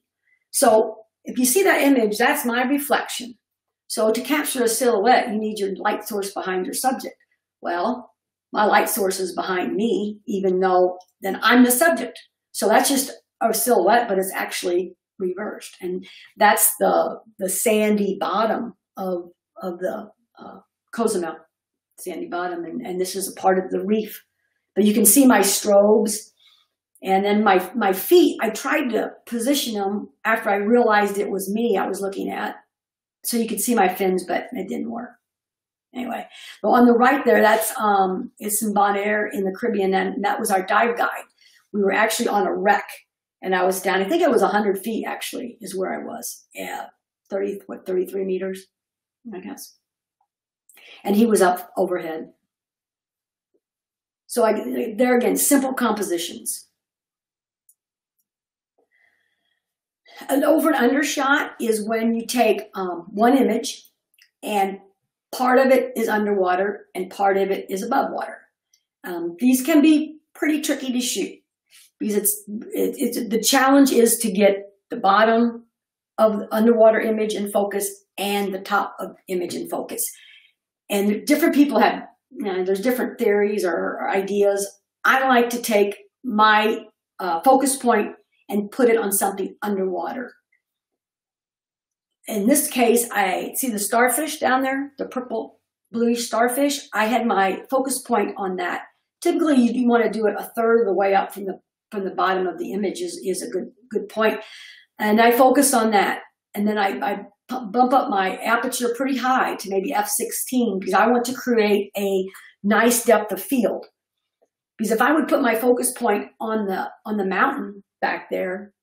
So if you see that image, that's my reflection. So to capture a silhouette, you need your light source behind your subject. Well, my light source is behind me, even though then I'm the subject. So that's just a silhouette, but it's actually reversed. And that's the the sandy bottom of of the uh, Cozumel, sandy bottom. And, and this is a part of the reef. But you can see my strobes. And then my, my feet, I tried to position them after I realized it was me I was looking at so you could see my fins, but it didn't work. Anyway, but on the right there, that's um, it's in Bonaire in the Caribbean, and that was our dive guide. We were actually on a wreck, and I was down. I think it was 100 feet actually is where I was. Yeah, 30 what 33 meters, I guess. And he was up overhead. So I, there again, simple compositions. An over and under shot is when you take um, one image and part of it is underwater and part of it is above water. Um, these can be pretty tricky to shoot because it's, it, it's the challenge is to get the bottom of the underwater image in focus and the top of image in focus. And different people have, there's different theories or, or ideas. I like to take my uh, focus point and put it on something underwater. In this case, I see the starfish down there, the purple bluish starfish. I had my focus point on that. Typically, you, you want to do it a third of the way up from the from the bottom of the image is, is a good good point. And I focus on that. And then I, I bump up my aperture pretty high to maybe f16 because I want to create a nice depth of field. Because if I would put my focus point on the on the mountain, back there,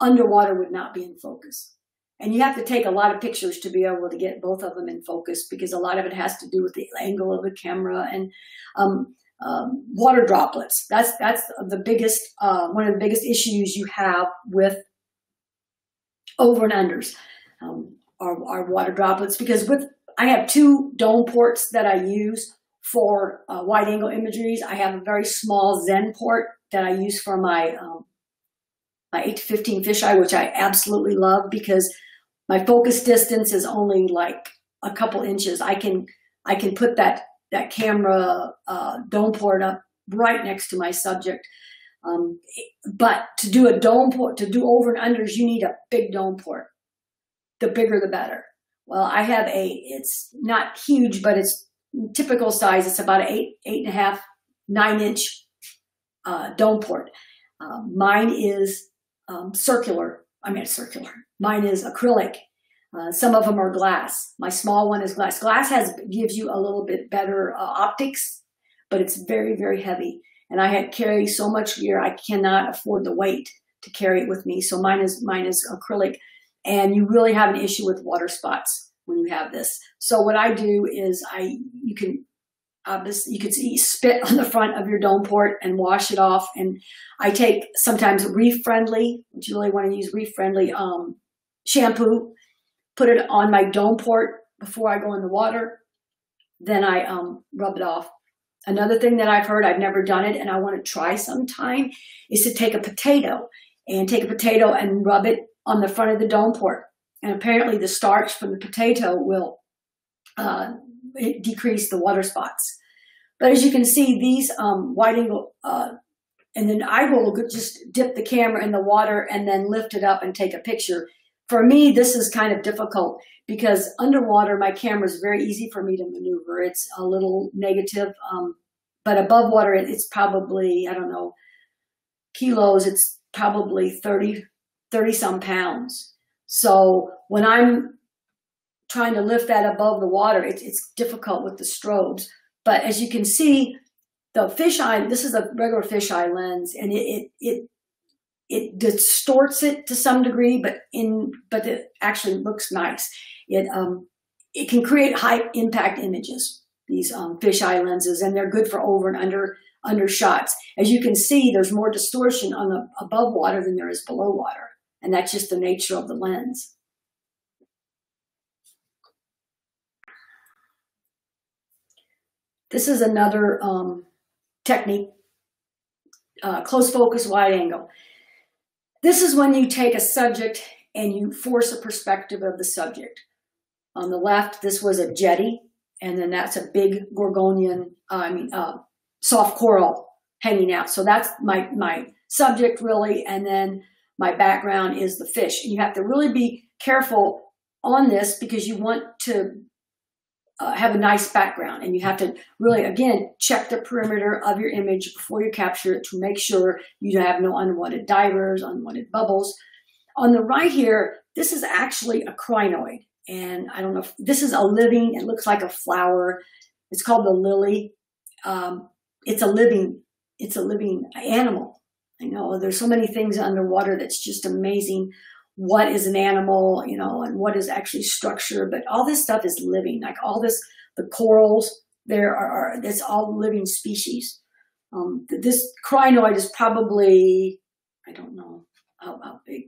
underwater would not be in focus. And you have to take a lot of pictures to be able to get both of them in focus because a lot of it has to do with the angle of the camera and um, um, water droplets. That's that's the biggest uh, one of the biggest issues you have with over and unders um, are, are water droplets because with I have two dome ports that I use for uh, wide angle imageries. I have a very small Zen port that I use for my um, my 8 to 15 fisheye, which I absolutely love because my focus distance is only like a couple inches. I can I can put that that camera uh, dome port up right next to my subject. Um, but to do a dome port, to do over and unders, you need a big dome port. The bigger, the better. Well, I have a, it's not huge, but it's typical size. It's about eight, eight and a half, nine inch uh, dome port. Uh, mine is um, circular. I mean, circular. Mine is acrylic. Uh, some of them are glass. My small one is glass. Glass has gives you a little bit better uh, optics, but it's very, very heavy. And I had carry so much gear, I cannot afford the weight to carry it with me. So mine is mine is acrylic, and you really have an issue with water spots when you have this. So what I do is I you can obviously you could see spit on the front of your dome port and wash it off. And I take sometimes reef friendly, which you really want to use reef friendly um, shampoo, put it on my dome port before I go in the water. Then I um, rub it off. Another thing that I've heard, I've never done it and I want to try sometime, is to take a potato and take a potato and rub it on the front of the dome port. And apparently the starch from the potato will uh, decrease the water spots. But as you can see, these um, wide angle, uh, and then I will just dip the camera in the water and then lift it up and take a picture. for me, this is kind of difficult because underwater, my camera is very easy for me to maneuver. It's a little negative, um, but above water, it's probably, I don't know, kilos, it's probably 30, 30 some pounds. So when I'm trying to lift that above the water, it's, it's difficult with the strobes. But as you can see, the fisheye, this is a regular fisheye lens, and it, it, it it distorts it to some degree, but in but it actually looks nice. It um, it can create high impact images. These um, fisheye lenses, and they're good for over and under under shots. As you can see, there's more distortion on the above water than there is below water, and that's just the nature of the lens. This is another um, technique, uh, close focus wide angle. This is when you take a subject and you force a perspective of the subject. On the left, this was a jetty, and then that's a big Gorgonian, uh, I mean, uh, soft coral hanging out. So that's my, my subject really, and then my background is the fish. And you have to really be careful on this because you want to uh, have a nice background. And you have to really again check the perimeter of your image before you capture it to make sure you have no unwanted divers unwanted bubbles. On the right here this is actually a crinoid. And i don't know if this is a living it looks like a flower. It's called the lily. Um, it's a living it's a living animal i know there's so many things underwater that's just amazing what is an animal, you know, and what is actually structure. But all this stuff is living. Like all this, the corals, there are, that's all living species. Um, this crinoid is probably, I don't know how, how big,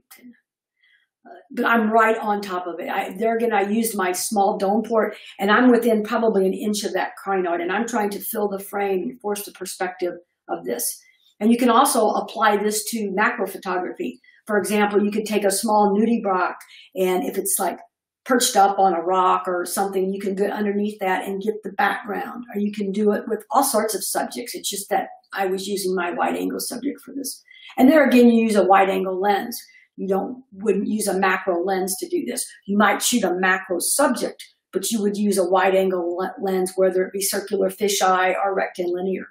uh, but I'm right on top of it. I, there again, I used my small dome port, and I'm within probably an inch of that crinoid, and I'm trying to fill the frame and force the perspective of this. And you can also apply this to macro photography. For example, you could take a small nudibranch and if it's like perched up on a rock or something, you can get underneath that and get the background. Or you can do it with all sorts of subjects. It's just that I was using my wide angle subject for this. And there again, you use a wide angle lens. You don't wouldn't use a macro lens to do this. You might shoot a macro subject, but you would use a wide angle lens, whether it be circular fisheye or rectilinear.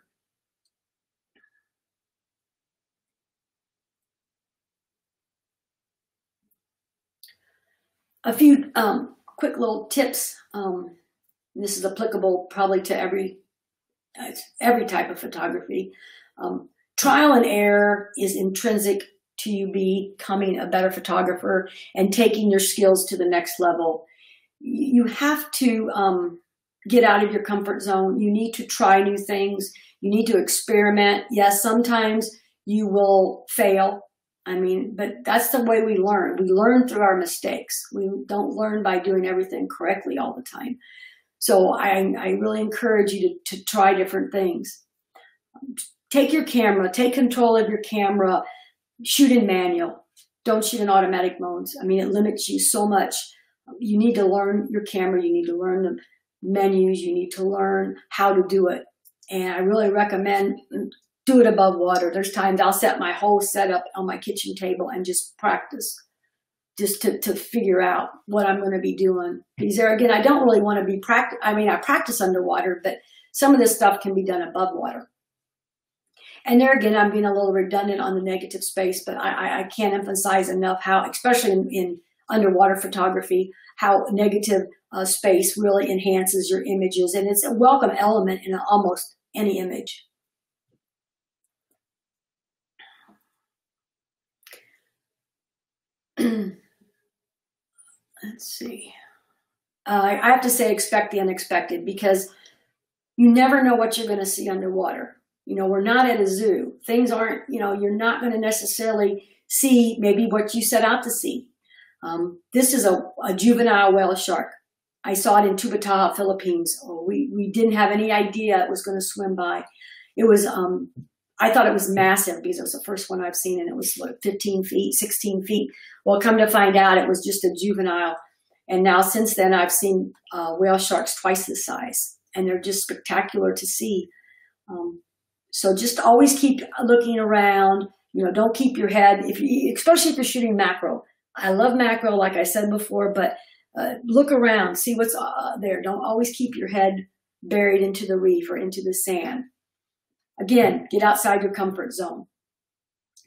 A few um, quick little tips. Um, this is applicable probably to every uh, every type of photography. Um, trial and error is intrinsic to you becoming a better photographer and taking your skills to the next level. You have to um, get out of your comfort zone. You need to try new things. You need to experiment. Yes, sometimes you will fail I mean, but that's the way we learn. We learn through our mistakes. We don't learn by doing everything correctly all the time. So I, I really encourage you to, to try different things. Take your camera, take control of your camera, shoot in manual. Don't shoot in automatic modes. I mean, it limits you so much. You need to learn your camera. You need to learn the menus. You need to learn how to do it. And I really recommend do it above water. There's times I'll set my whole setup on my kitchen table and just practice just to, to figure out what I'm going to be doing. Because there again, I don't really want to be practice. I mean, I practice underwater, but some of this stuff can be done above water. And there again, I'm being a little redundant on the negative space, but I, I can't emphasize enough how, especially in, in underwater photography, how negative uh, space really enhances your images. And it's a welcome element in almost any image. let's see. Uh, I have to say, expect the unexpected because you never know what you're going to see underwater. You know, we're not at a zoo. Things aren't, you know, you're not going to necessarily see maybe what you set out to see. Um, this is a, a, juvenile whale shark. I saw it in Tubataha, Philippines. Oh, we, we didn't have any idea it was going to swim by. It was um, I thought it was massive because it was the first one I've seen and it was like 15 feet, 16 feet. Well, come to find out it was just a juvenile. And now since then I've seen uh, whale sharks twice the size and they're just spectacular to see. Um, so just always keep looking around, you know, don't keep your head, if you, especially if you're shooting macro, I love macro, like I said before, but uh, look around, see what's uh, there. Don't always keep your head buried into the reef or into the sand. Again, get outside your comfort zone.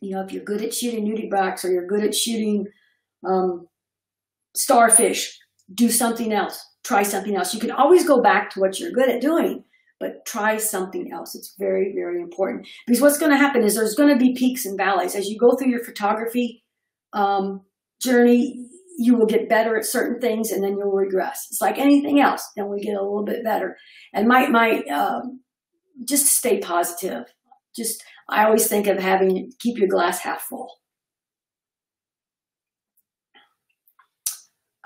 You know, if you're good at shooting nudibranchs or you're good at shooting um, starfish, do something else. Try something else. You can always go back to what you're good at doing, but try something else. It's very, very important because what's going to happen is there's going to be peaks and valleys as you go through your photography um, journey. You will get better at certain things and then you'll regress. It's like anything else. Then we get a little bit better. And my my um, just stay positive. Just I always think of having keep your glass half full.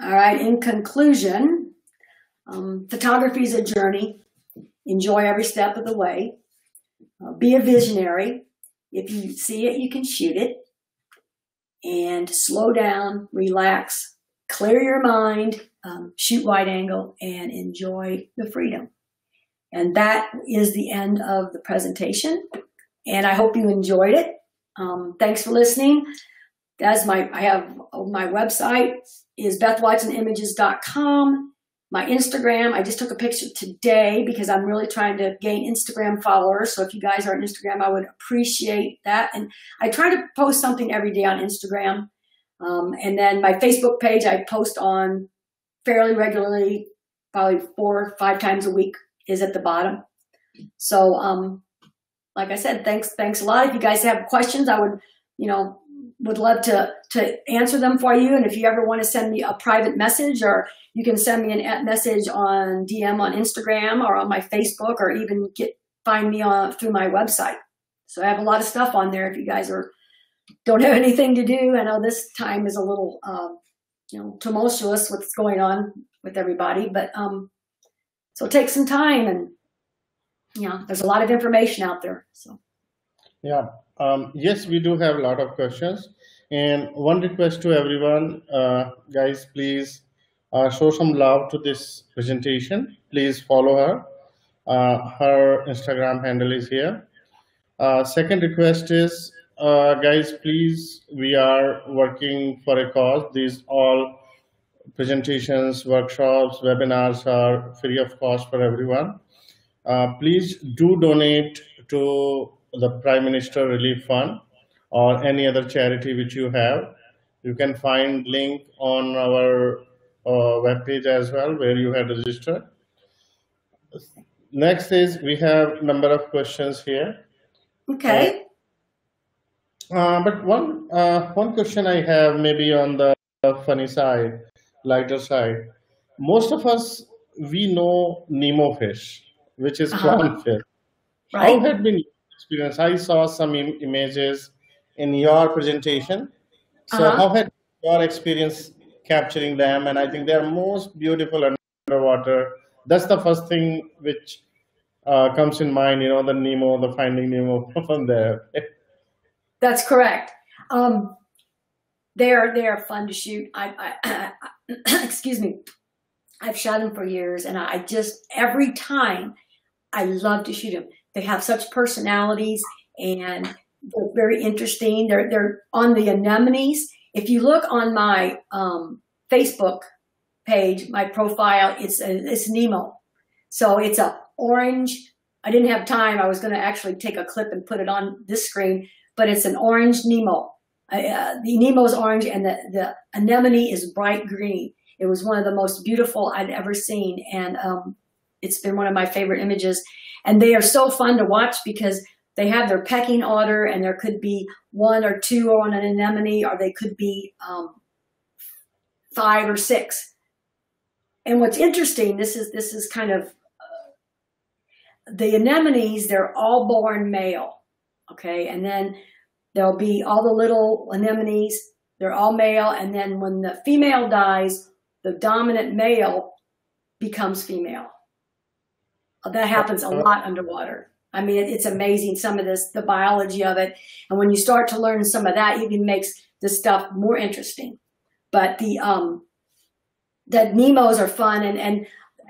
All right. In conclusion, um, photography is a journey. Enjoy every step of the way. Uh, be a visionary. If you see it, you can shoot it. And slow down, relax, clear your mind, um, shoot wide angle, and enjoy the freedom. And that is the end of the presentation. And I hope you enjoyed it. Um, thanks for listening. That's my, I have my website is bethwatsonimages.com. My Instagram, I just took a picture today because I'm really trying to gain Instagram followers. So if you guys are on Instagram, I would appreciate that. And I try to post something every day on Instagram. Um, and then my Facebook page, I post on fairly regularly, probably four or five times a week is at the bottom. So, um, like I said, thanks, thanks a lot. If you guys have questions, I would, you know, would love to to answer them for you. And if you ever want to send me a private message, or you can send me a message on DM on Instagram or on my Facebook, or even get find me on through my website. So I have a lot of stuff on there. If you guys are don't have anything to do, I know this time is a little uh, you know tumultuous what's going on with everybody, but um, so take some time and yeah, there's a lot of information out there. So yeah. Um, yes, we do have a lot of questions. And one request to everyone, uh, guys, please uh, show some love to this presentation. Please follow her. Uh, her Instagram handle is here. Uh, second request is, uh, guys, please, we are working for a cause. These all presentations, workshops, webinars are free of cost for everyone. Uh, please do donate to the Prime Minister Relief Fund or any other charity which you have. You can find link on our uh, webpage as well where you have registered. Next is we have a number of questions here. Okay. Uh, but one uh, one question I have maybe on the funny side, lighter side. Most of us we know Nemo fish, which is Uh-huh. clownfish. How Right. had been your experience? I saw some Im- images in your presentation. So Uh-huh. how had your experience capturing them? And I think they're most beautiful underwater. That's the first thing which uh, comes in mind. You know, the Nemo, the Finding Nemo from there. That's correct. Um, they are they are fun to shoot. I, I excuse me. I've shot them for years, and I just every time I love to shoot them. They have such personalities, and they're very interesting. They're they're on the anemones. If you look on my um, Facebook page, my profile, it's a, it's Nemo. So it's a orange. I didn't have time. I was going to actually take a clip and put it on this screen, but it's an orange Nemo. Uh, the Nemo is orange and the, the anemone is bright green. It was one of the most beautiful I'd ever seen. And um, it's been one of my favorite images. And they are so fun to watch because they have their pecking order and there could be one or two on an anemone or they could be um, five or six. And what's interesting, this is this is kind of the anemones, they're all born male, okay? And then there'll be all the little anemones, they're all male. And then when the female dies, the dominant male becomes female. That happens a lot underwater. I mean, it's amazing some of this, the biology of it. And when you start to learn some of that, it even makes the stuff more interesting. But the, um, the Nemos are fun and, and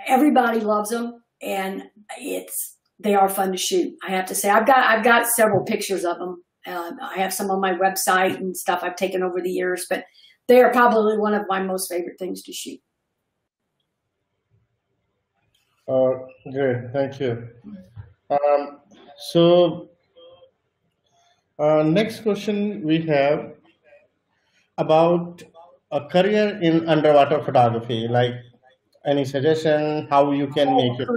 everybody loves them. And it's they are fun to shoot. I have to say, I've got I've got several pictures of them. Uh, I have some on my website and stuff I've taken over the years, but they are probably one of my most favorite things to shoot. Uh, great, thank you. Um, so, uh, next question we have about a career in underwater photography. Like, any suggestion how you can Oh, make your?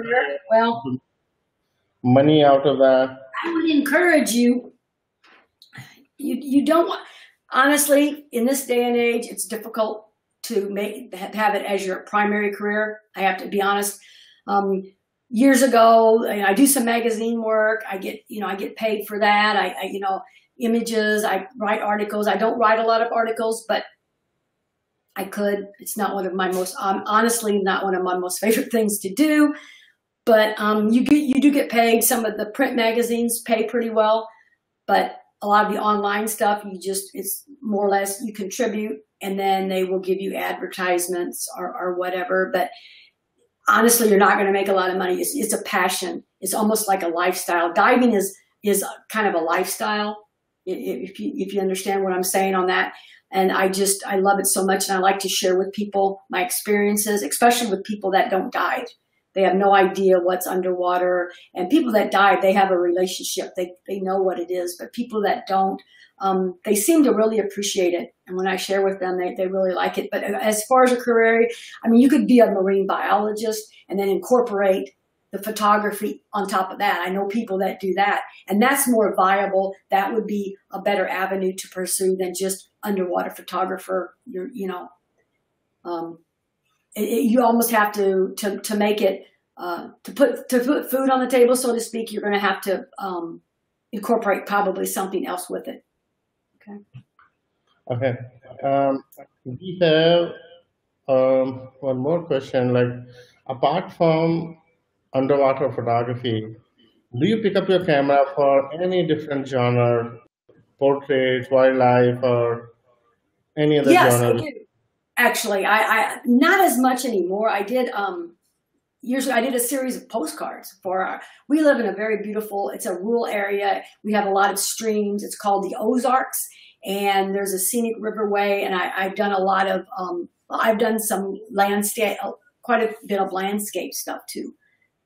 Well, money out of that? I would encourage you. You you don't want honestly in this day and age, it's difficult to make have it as your primary career. I have to be honest. Um, years ago, I do some magazine work. I get you know I get paid for that. I, I you know images. I write articles. I don't write a lot of articles, but I could. It's not one of my most um, honestly not one of my most favorite things to do but um, you get you do get paid. Some of the print magazines pay pretty well, but a lot of the online stuff you just it's more or less you contribute and then they will give you advertisements or, or whatever. But honestly, you're not going to make a lot of money. It's, it's a passion. It's almost like a lifestyle. Diving is is kind of a lifestyle. If you if you understand what I'm saying on that. And I just I love it so much, and I like to share with people my experiences, especially with people that don't dive they have no idea what's underwater. And people that dive, they have a relationship. They, they know what it is. But people that don't, um, they seem to really appreciate it. And when I share with them, they, they really like it. But as far as a career, I mean, you could be a marine biologist and then incorporate the photography on top of that. I know people that do that. And that's more viable. That would be a better avenue to pursue than just underwater photographer. You're, you know, um, it, you almost have to to to make it uh, to put to put food on the table, so to speak. You're going to have to um, incorporate probably something else with it. Okay. Okay. Um, we have um, one more question. Like, apart from underwater photography, do you pick up your camera for any different genre, portraits, wildlife, or any other Yes, I genre? do. Actually, I, I not as much anymore. I did um ago. I did a series of postcards for our. We live in a very beautiful. It's a rural area. We have a lot of streams. It's called the Ozarks, and there's a scenic riverway. And I, I've done a lot of. Um, I've done some landscape, quite a bit of landscape stuff too.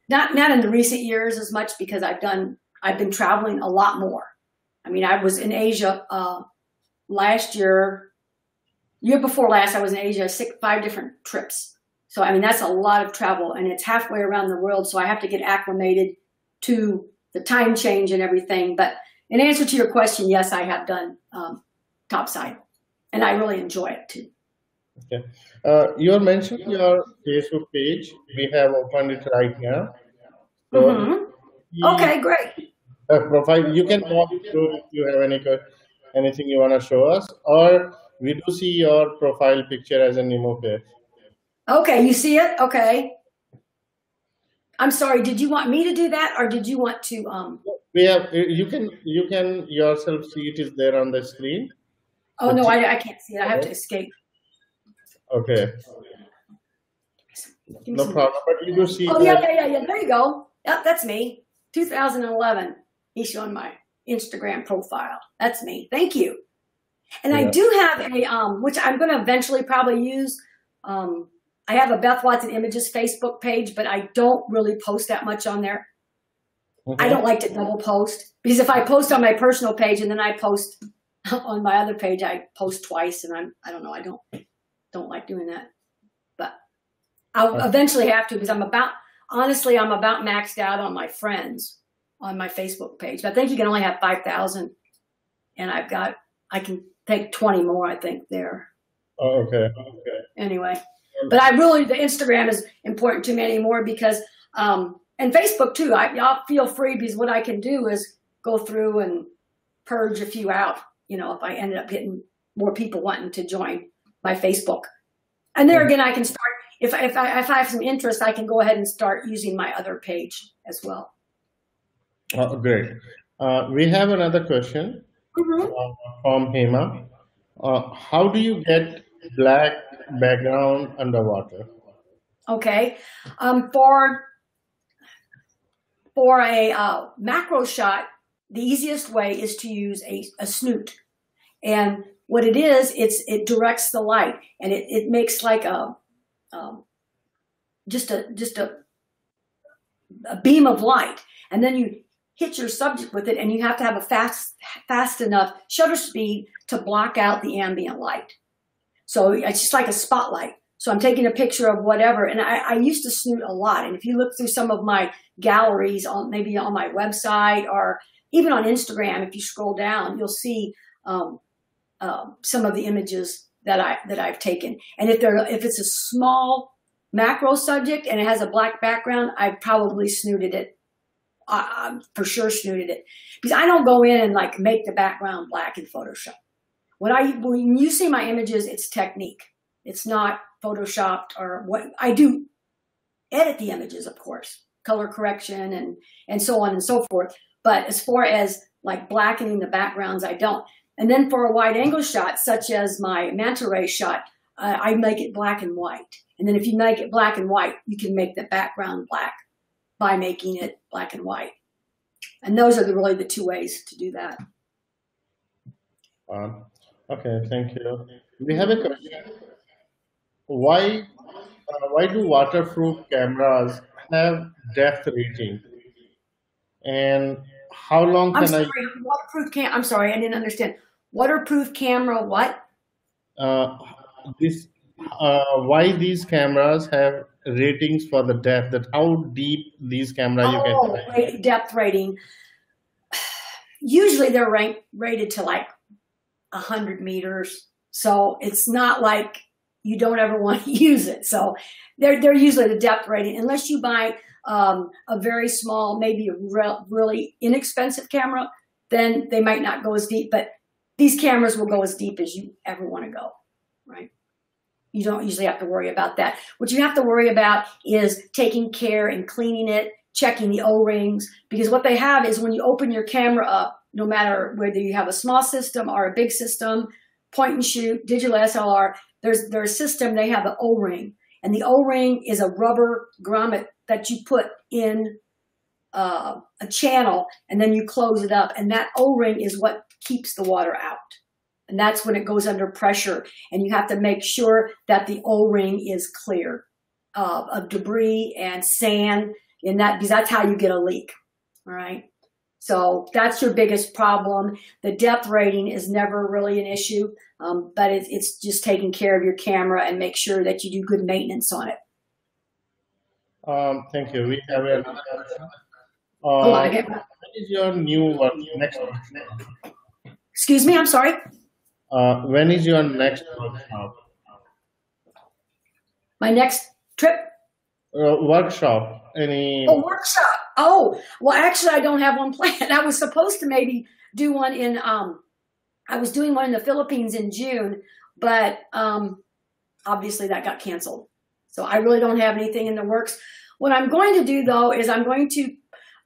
Not not in the recent years as much because I've done. I've been traveling a lot more. I mean, I was in Asia uh, last year year before last, I was in Asia, six, five different trips. So, I mean, that's a lot of travel and it's halfway around the world. So I have to get acclimated to the time change and everything. But in answer to your question, yes, I have done um, topside and I really enjoy it too. Okay. Uh, you mentioned your Facebook page. We have opened it right now. So hmm Okay, great. uh, profile, you can walk through if you have any anything you want to show us, or we do see your profile picture as a Nemo page. Okay, you see it? Okay. I'm sorry, did you want me to do that or did you want to? Um, We have you can you can yourself see it is there on the screen. oh, no, I, I can't see it. I have to escape. Okay, no problem. But you do see Oh, yeah, yeah, yeah, yeah. There you go. Yep, that's me. 2011. He's showing my Instagram profile. That's me. Thank you. And I do have a, um, which I'm going to eventually probably use. Um, I have a Beth Watson Images Facebook page, but I don't really post that much on there. I don't like to double post because if I post on my personal page and then I post on my other page, I post twice, and I'm I don't know I don't don't like doing that, but I'll Okay. eventually have to because I'm about honestly I'm about maxed out on my friends on my Facebook page. But I think you can only have five thousand, and I've got I can take twenty more I think there Oh, okay. Okay. anyway. But I really, the Instagram is important to me anymore because, um, and Facebook too. I, y'all feel free because what I can do is go through and purge a few out. You know, if I ended up getting more people wanting to join my Facebook, and there again, I can start. If if I if I have some interest, I can go ahead and start using my other page as well. Oh, great. Uh, we have another question Mhm. uh, from Hema. Uh, how do you get black background underwater? Okay. Um, for for a uh, macro shot, the easiest way is to use a, a snoot. And what it is, it's it directs the light and it, it makes like a um, just a just a, a beam of light, and then you hit your subject with it, and you have to have a fast fast enough shutter speed to block out the ambient light. So it's just like a spotlight. So I'm taking a picture of whatever, and I, I used to snoot a lot. And if you look through some of my galleries on maybe on my website or even on Instagram, if you scroll down, you'll see um, uh, some of the images that I that I've taken. And if they're if it's a small macro subject and it has a black background, I probably snooted it. I, for sure snooted it because I don't go in and like make the background black in Photoshop. When I when you see my images, it's technique. It's not photoshopped or what I do edit the images, of course, color correction and, and so on and so forth. But as far as like blackening the backgrounds, I don't. And then for a wide angle shot, such as my manta ray shot, uh, I make it black and white. And then if you make it black and white, you can make the background black by making it black and white. And those are the, really the two ways to do that. Um, okay, thank you. We have a question why uh, why do waterproof cameras have depth rating and how long can I'm sorry, waterproof cam. I'm sorry, I didn't understand. Waterproof camera, what? uh, this uh, why these cameras have ratings for the depth that how deep these camera you can Oh, rate, depth rating. Usually they're ranked rated to like a hundred meters, so it's not like you don't ever want to use it. So they're, they're usually the depth rating, unless you buy um, a very small, maybe a re really inexpensive camera, then they might not go as deep, but these cameras will go as deep as you ever want to go, right? You don't usually have to worry about that. What you have to worry about is taking care and cleaning it, checking the O-rings, because what they have is when you open your camera up, no matter whether you have a small system or a big system, point and shoot, digital SLR, there's their system, they have an O-ring. And the O-ring is a rubber grommet that you put in uh, a channel and then you close it up. And that O-ring is what keeps the water out. And that's when it goes under pressure. And you have to make sure that the O-ring is clear uh, of debris and sand in that, because that's how you get a leak. All right. So that's your biggest problem. The depth rating is never really an issue, um, but it, it's just taking care of your camera and make sure that you do good maintenance on it. Um, thank you. We have another question. Oh, Uh, get- what is your new work next? Excuse me, I'm sorry. Uh, when is your next workshop? My next trip? Uh, workshop? Any? A workshop. Oh, well, actually, I don't have one planned. I was supposed to maybe do one in, um, I was doing one in the Philippines in June, but um, obviously that got canceled. So I really don't have anything in the works. What I'm going to do though is I'm going to,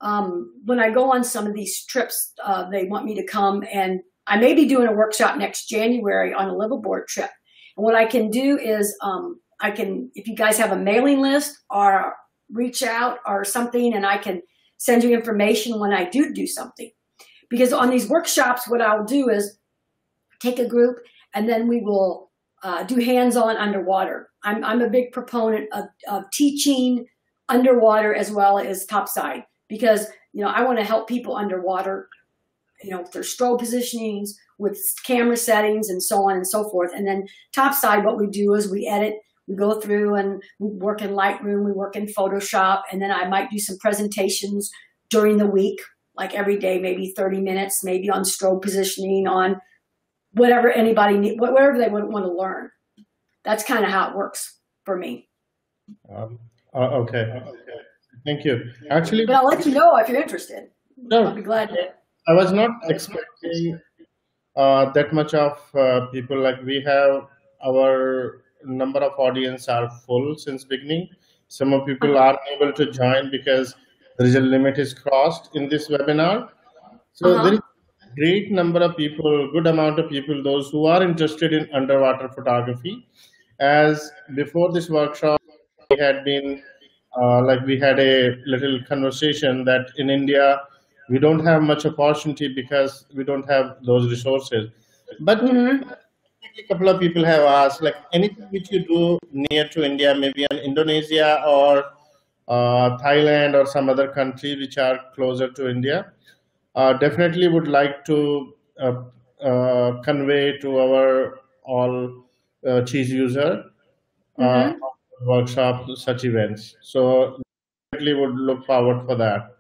um, when I go on some of these trips, uh, they want me to come and I may be doing a workshop next January on a liveaboard trip. And what I can do is um, I can, if you guys have a mailing list or reach out or something, and I can send you information when I do do something. Because on these workshops, what I'll do is take a group and then we will uh, do hands-on underwater. I'm, I'm a big proponent of, of teaching underwater as well as topside because you know I want to help people underwater, you know, their strobe positionings, with camera settings, and so on and so forth. And then topside, what we do is we edit, we go through and we work in Lightroom, we work in Photoshop, and then I might do some presentations during the week, like every day, maybe 30 minutes, maybe on strobe positioning, on whatever anybody need, whatever they would want to learn. That's kind of how it works for me. Um, uh, okay. Thank you. Actually, But I'll let you know if you're interested. no, I'll be glad to. I was not expecting uh, that much of uh, people. Like we have our number of audience are full since beginning. Some of people are able to join because there is a limit is crossed in this webinar. So Uh-huh. there is a great number of people, good amount of people, those who are interested in underwater photography. As before this workshop, we had been uh, like we had a little conversation that in India we don't have much opportunity because we don't have those resources. But Mhm. a couple of people have asked, like anything which you do near to India, maybe in Indonesia or uh, Thailand or some other country which are closer to India. Uh, definitely would like to uh, uh convey to our all uh, Chiiz user mm-hmm. workshop such events. So definitely would look forward for that.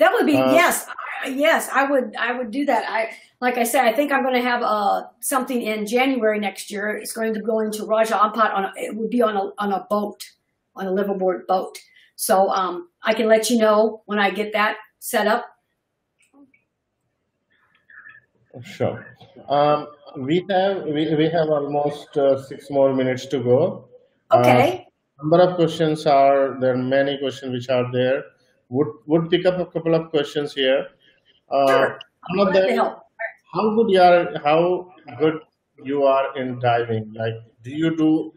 That would be yes, yes. I would I would do that. I like I said, I think I'm going to have uh, something in January next year. It's going to go into Raja Ampat on a, it would be on a on a boat, on a liveaboard boat. So um, I can let you know when I get that set up. Sure. Um, we have we, we have almost uh, six more minutes to go. Okay. Uh, number of questions are there. Are many questions which are there. Would would pick up a couple of questions here. Uh, sure. One of them how good you are how good you are in diving? Like do you do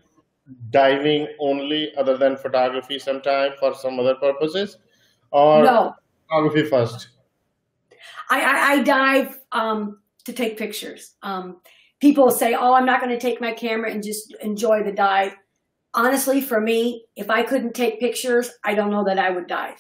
diving only other than photography sometime for some other purposes? Or no. photography first? I i, I dive um, to take pictures. Um, people say oh i'm not going to take my camera and just enjoy the dive. Honestly for me if i couldn't take pictures i don't know that i would dive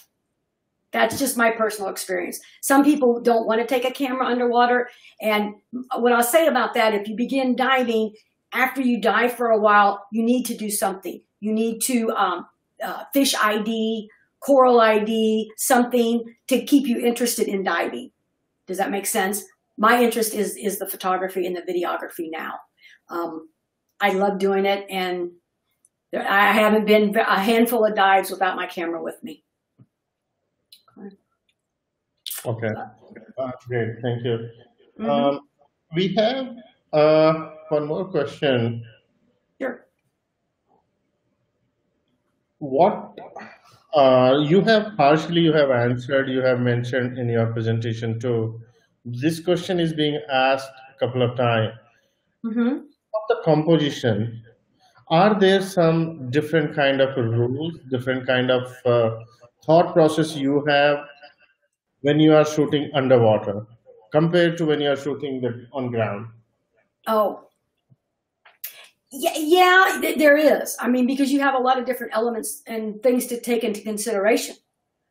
that's just my personal experience. Some people don't want to take a camera underwater. And what I'll say about that, if you begin diving, after you dive for a while, you need to do something. You need to um, uh, fish ID, coral ID, something to keep you interested in diving. Does that make sense? My interest is is the photography and the videography now. Um, I love doing it, and I haven't been a handful of dives without my camera with me. Okay, uh, great, thank you. Mm-hmm. Um, we have uh, one more question. Sure. What uh, you have partially you have answered, you have mentioned in your presentation too. This question is being asked a couple of times. Mm-hmm. Of the composition, are there some different kind of rules, different kind of uh, thought process you have when you are shooting underwater compared to when you are shooting the, on ground? Oh, yeah, yeah, there is. I mean, because you have a lot of different elements and things to take into consideration.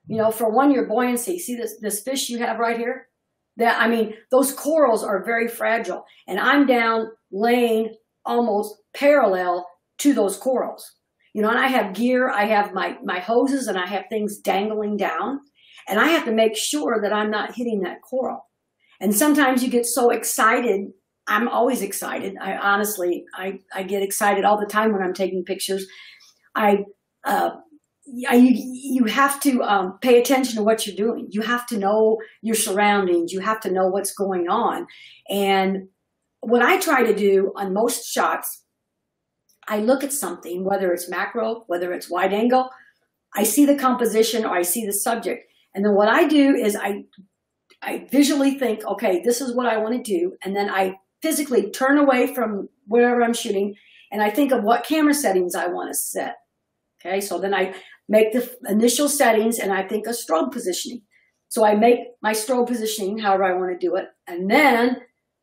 You know, for one, your buoyancy. See this this fish you have right here? That I mean, those corals are very fragile, and I'm down laying almost parallel to those corals. You know, and I have gear, I have my my hoses, and I have things dangling down. And I have to make sure that I'm not hitting that coral. And sometimes you get so excited. I'm always excited. I honestly, I, I get excited all the time when I'm taking pictures. I, uh, I, you, you have to um, pay attention to what you're doing. You have to know your surroundings. You have to know what's going on. And what I try to do on most shots, I look at something, whether it's macro, whether it's wide angle, I see the composition or I see the subject, and then what I do is I, I visually think, okay, this is what I want to do. And then I physically turn away from wherever I'm shooting and I think of what camera settings I want to set. Okay, so then I make the initial settings and I think of strobe positioning. So I make my strobe positioning however I want to do it. And then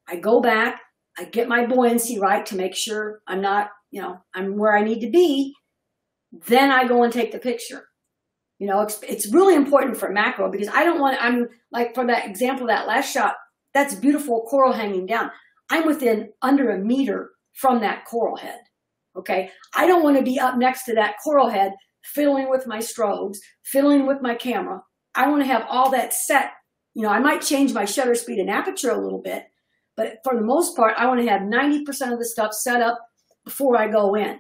I go back, I get my buoyancy right to make sure I'm not, you know, I'm where I need to be. Then I go and take the picture. You know, it's, it's really important for macro because I don't want, I'm like for that example, that last shot, that's beautiful coral hanging down. I'm within under a meter from that coral head. Okay. I don't want to be up next to that coral head, fiddling with my strobes, fiddling with my camera. I want to have all that set. You know, I might change my shutter speed and aperture a little bit, but for the most part, I want to have 90% of the stuff set up before I go in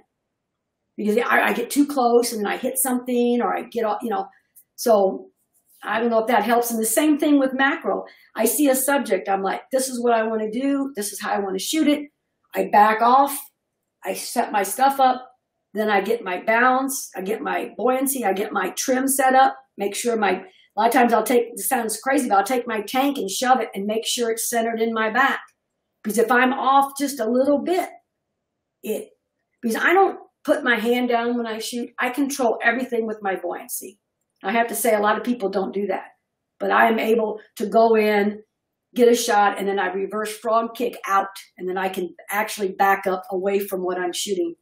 because I, I, get too close and then I hit something or I get off, you know. So I don't know if that helps. And the same thing with macro. I see a subject. I'm like, this is what I want to do. This is how I want to shoot it. I back off. I set my stuff up. Then I get my balance. I get my buoyancy. I get my trim set up. Make sure my, a lot of times I'll take, this sounds crazy, but I'll take my tank and shove it and make sure it's centered in my back. Because if I'm off just a little bit, it, because I don't put my hand down when I shoot. I control everything with my buoyancy. I have to say a lot of people don't do that, but I am able to go in get a shot, and then I reverse frog kick out, and then I can actually back up away from what I'm shooting.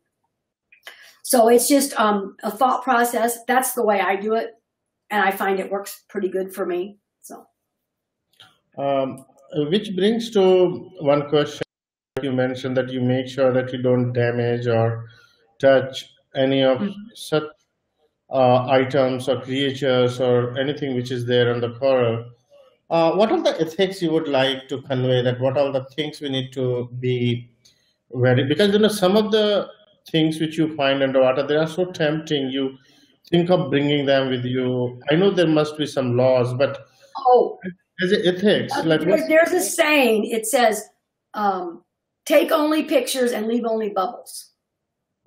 So it's just um, a thought process. That's the way I do it, and I find it works pretty good for me. So, um, which brings to one question you mentioned that you make sure that you don't damage or touch any of mm-hmm. such uh, items or creatures or anything which is there on the coral. Uh, what are the ethics you would like to convey? That what are the things we need to be very because you know some of the things which you find underwater they are so tempting. You think of bringing them with you. I know there must be some laws, but oh, as ethics, uh, like there's, there's a saying. It says, um, "Take only pictures and leave only bubbles."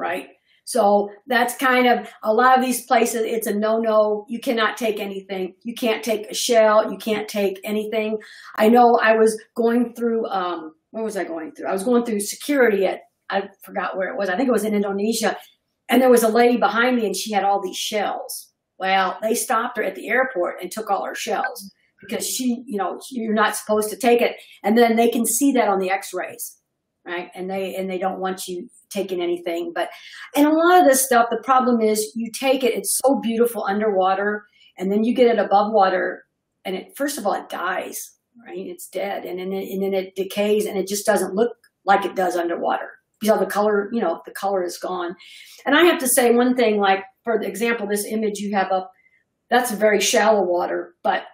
Right so that's kind of a lot of these places, it's a no no. You cannot take anything. You can't take a shell. You can't take anything. I know I was going through, um, what was I going through? I was going through security at, I forgot where it was. I think it was in Indonesia. And there was a lady behind me and she had all these shells. Well, they stopped her at the airport and took all her shells because she, you know, you're not supposed to take it. And then they can see that on the x-rays, right? And they, and they don't want you taking anything. But and a lot of this stuff, the problem is you take it, it's so beautiful underwater, and then you get it above water, and it first of all it dies, right? It's dead, and then it, and then it decays, and it just doesn't look like it does underwater because the color, you know, the color is gone. And I have to say one thing, like for example, this image you have up, that's very shallow water, but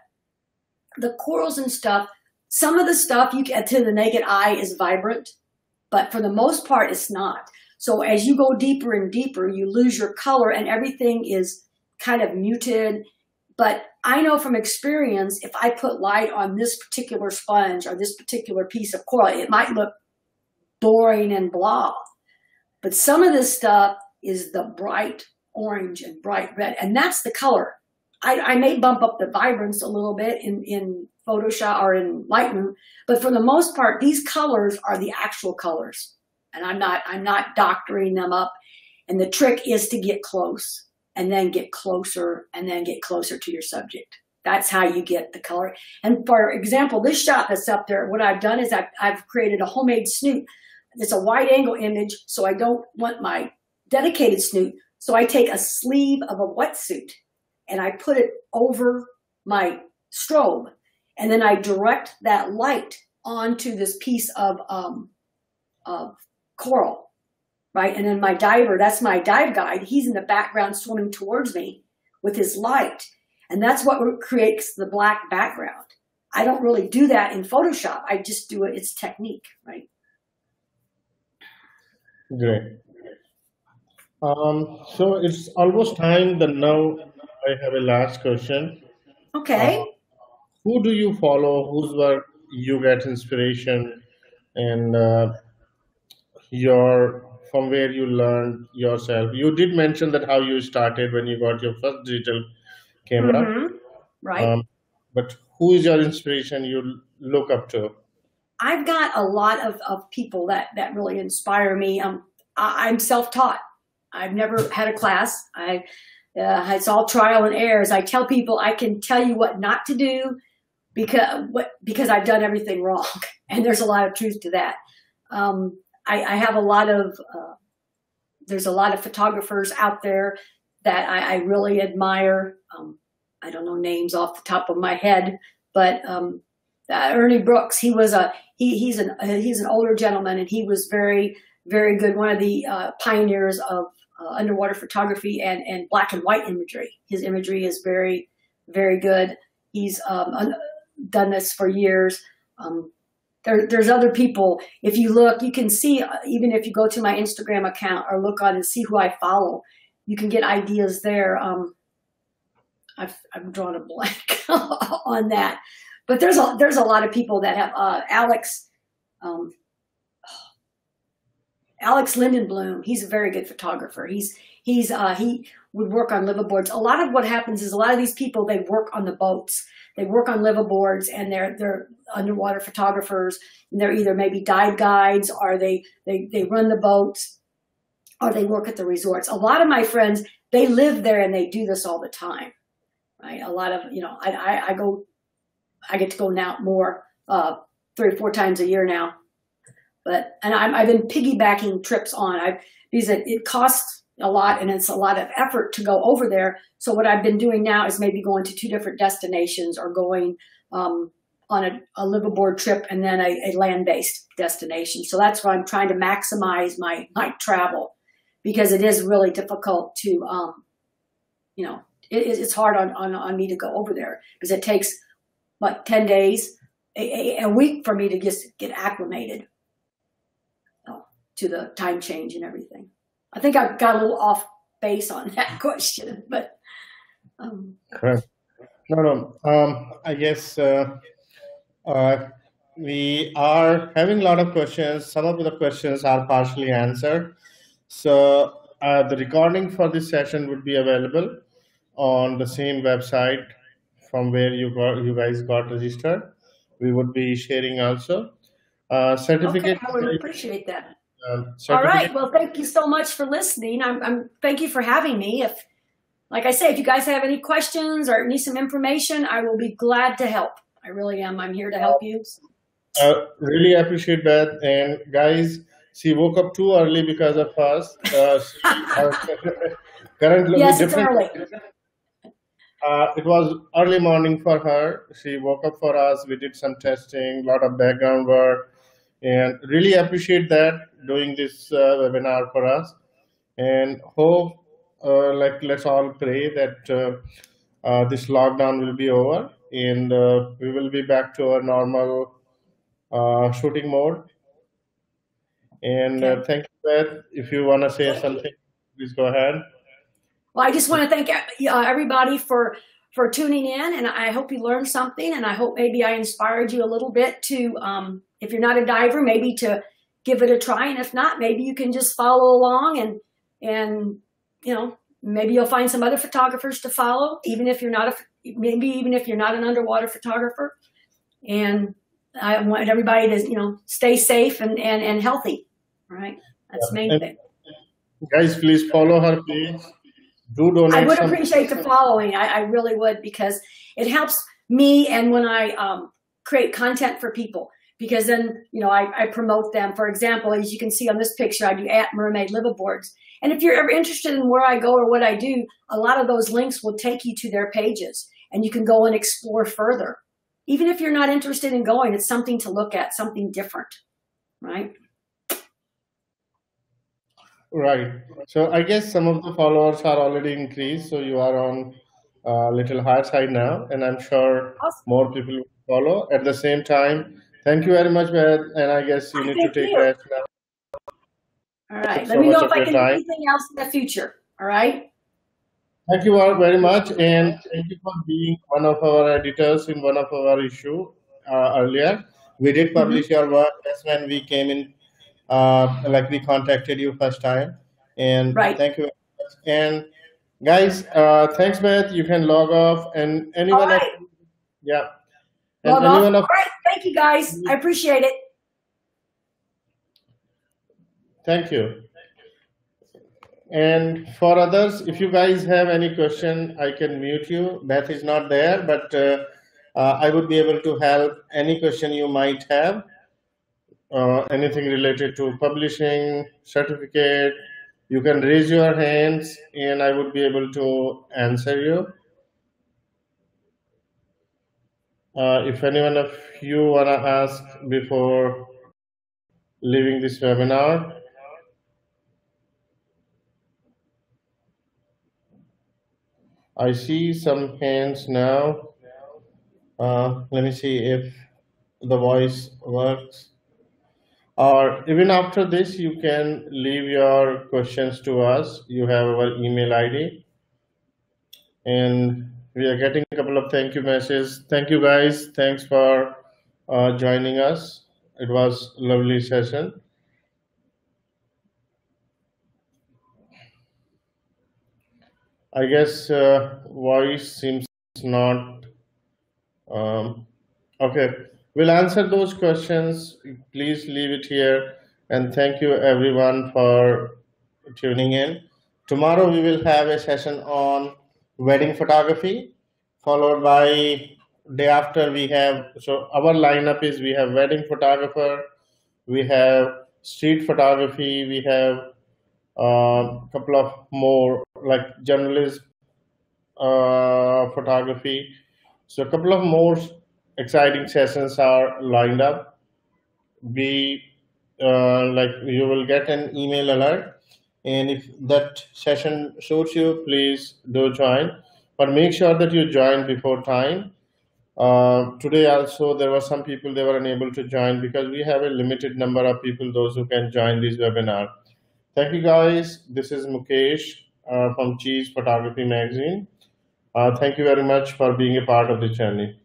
the corals and stuff, some of the stuff you get to the naked eye is vibrant but for the most part, it's not. So as you go deeper and deeper, you lose your color and everything is kind of muted. But I know from experience, if I put light on this particular sponge or this particular piece of coral, it might look boring and blah. But some of this stuff is the bright orange and bright red, and that's the color. I, I may bump up the vibrance a little bit in, in Photoshop or in Lightroom, but for the most part, these colors are the actual colors. And I'm not, I'm not doctoring them up. And the trick is to get close and then get closer and then get closer to your subject. That's how you get the color. And for example, this shot that's up there, what I've done is I've, I've created a homemade snoot. It's a wide angle image, so I don't want my dedicated snoot. So I take a sleeve of a wetsuit and I put it over my strobe and then I direct that light onto this piece of, um, of coral, right? And then my diver, that's my dive guide, he's in the background swimming towards me with his light. And that's what creates the black background. I don't really do that in Photoshop. I just do it, it's technique, right? Great. Um, so it's almost time that now I have a last question. Okay. Uh, who do you follow? Whose work you get inspiration, and uh, your from where you learned yourself? You did mention that how you started when you got your first digital camera, mm-hmm. right? Um, but who is your inspiration? You look up to? I've got a lot of, of people that that really inspire me. Um, I, I'm self taught. I've never had a class. I uh, it's all trial and errors. I tell people I can tell you what not to do because because I've done everything wrong, and there's a lot of truth to that. Um, I, I, have a lot of uh, there's a lot of photographers out there that I, I really admire. Um, I don't know names off the top of my head, but um, uh, Ernie Brooks, he was a he, he's an uh, he's an older gentleman, and he was very very good. One of the uh, pioneers of uh, underwater photography and and black and white imagery. His imagery is very very good. He's um, done this for years. Um, there, there's other people. If you look, you can see, uh, even if you go to my Instagram account or look on and see who I follow, you can get ideas there. Um, I've, I've drawn a blank on that, but there's a, there's a lot of people that have, uh, Alex, um, Alex Lindenblum, he's a very good photographer. He's, he's, uh, he would work on liveaboards. A lot of what happens is a lot of these people, they work on the boats they work on liveaboards and they're they're underwater photographers and they're either maybe dive guides or they they they run the boats or they work at the resorts. A lot of my friends they live there and they do this all the time. Right? A lot of you know I I, I go I get to go now more uh, three or four times a year now. But and I'm, I've been piggybacking trips on. I because it, it costs a lot and it's a lot of effort to go over there. So what I've been doing now is maybe going to two different destinations or going um, on a, a live aboard trip and then a, a land-based destination. So that's why I'm trying to maximize my my travel because it is really difficult to, um, you know, it, it's hard on, on, on me to go over there because it takes like 10 days, a, a, week for me to just get acclimated to the time change and everything. I think I got a little off base on that question, but. Um, Correct. No, no. Um, I guess uh, uh, we are having a lot of questions. Some of the questions are partially answered. So uh, the recording for this session would be available on the same website from where you got you guys got registered. We would be sharing also. Uh, certificate. Okay, I would appreciate that. Um, All right. Well, thank you so much for listening. I'm, I'm, thank you for having me. If, like I say, if you guys have any questions or need some information, I will be glad to help. I really am. I'm here to help you. Uh, really appreciate that. And guys, she woke up too early because of us. Uh, currently, yes, it's early. Uh, it was early morning for her. She woke up for us. We did some testing, a lot of background work, and really appreciate that doing this uh, webinar for us. And hope, uh, like, let's all pray that uh, uh, this lockdown will be over and uh, we will be back to our normal shooting mode. And thank you, Beth. If you want to say something, please go ahead. Well, I just want to thank uh, everybody for for tuning in, and I hope you learned something, and I hope maybe I inspired you a little bit to, um, if you're not a diver, maybe to give it a try, and if not, maybe you can just follow along and and you know maybe you'll find some other photographers to follow, even if you're not a maybe even if you're not an underwater photographer, and I want everybody to you know stay safe and and, and healthy. Right, that's the main thing. Guys, please follow her page do donate. I would appreciate the following. I, I, really would because it helps me and when I um, create content for people because then you know I, I, promote them. For example, as you can see on this picture, I do at Mermaid Liveaboards. And if you're ever interested in where I go or what I do, a lot of those links will take you to their pages and you can go and explore further. Even if you're not interested in going, it's something to look at, something different, right? Right. So I guess some of the followers are already increased. So you are on a little higher side now, and I'm sure awesome. more people will follow. At the same time, thank you very much, Beth. And I guess you need thank to take you. rest now. All right. Let so me know if I can do anything else in the future. All right. Thank you all very much, and thank you for being one of our editors in one of our issue uh, earlier. We did mm-hmm. publish mm -hmm. your work. That's when we came in uh, like we contacted you first time. And right. thank you. And guys, uh, thanks, Beth. You can log off and anyone. Right. Of, yeah. And log off. Of, All right. Thank you, guys. I appreciate it. Thank you. And for others, if you guys have any question, I can mute you. Beth is not there, but uh, uh, I would be able to help any question you might have uh, anything related to publishing, certificate, you can raise your hands and I would be able to answer you. Uh, if anyone of you want to ask before leaving this webinar, I see some hands now. Uh, let me see if the voice works. Or even after this you can leave your questions to us. You have our email id and we are getting a couple of thank you messages thank you guys thanks for uh, joining us it was lovely session i guess uh, voice seems not um, okay We'll answer those questions. Please leave it here. And thank you everyone for tuning in. Tomorrow we will have a session on wedding photography, followed by day after we have so our lineup is we have wedding photographer we have street photography we have a uh, couple of more like journalist uh, photography. So a couple of more exciting sessions are lined up. We uh, like you will get an email alert and if that session suits you please do join. But make sure that you join before time. Uh, today also there were some people they were unable to join because we have a limited number of people those who can join this webinar. Thank you guys. This is mukesh uh, from Chiiz photography magazine. Uh, thank you very much for being a part of the journey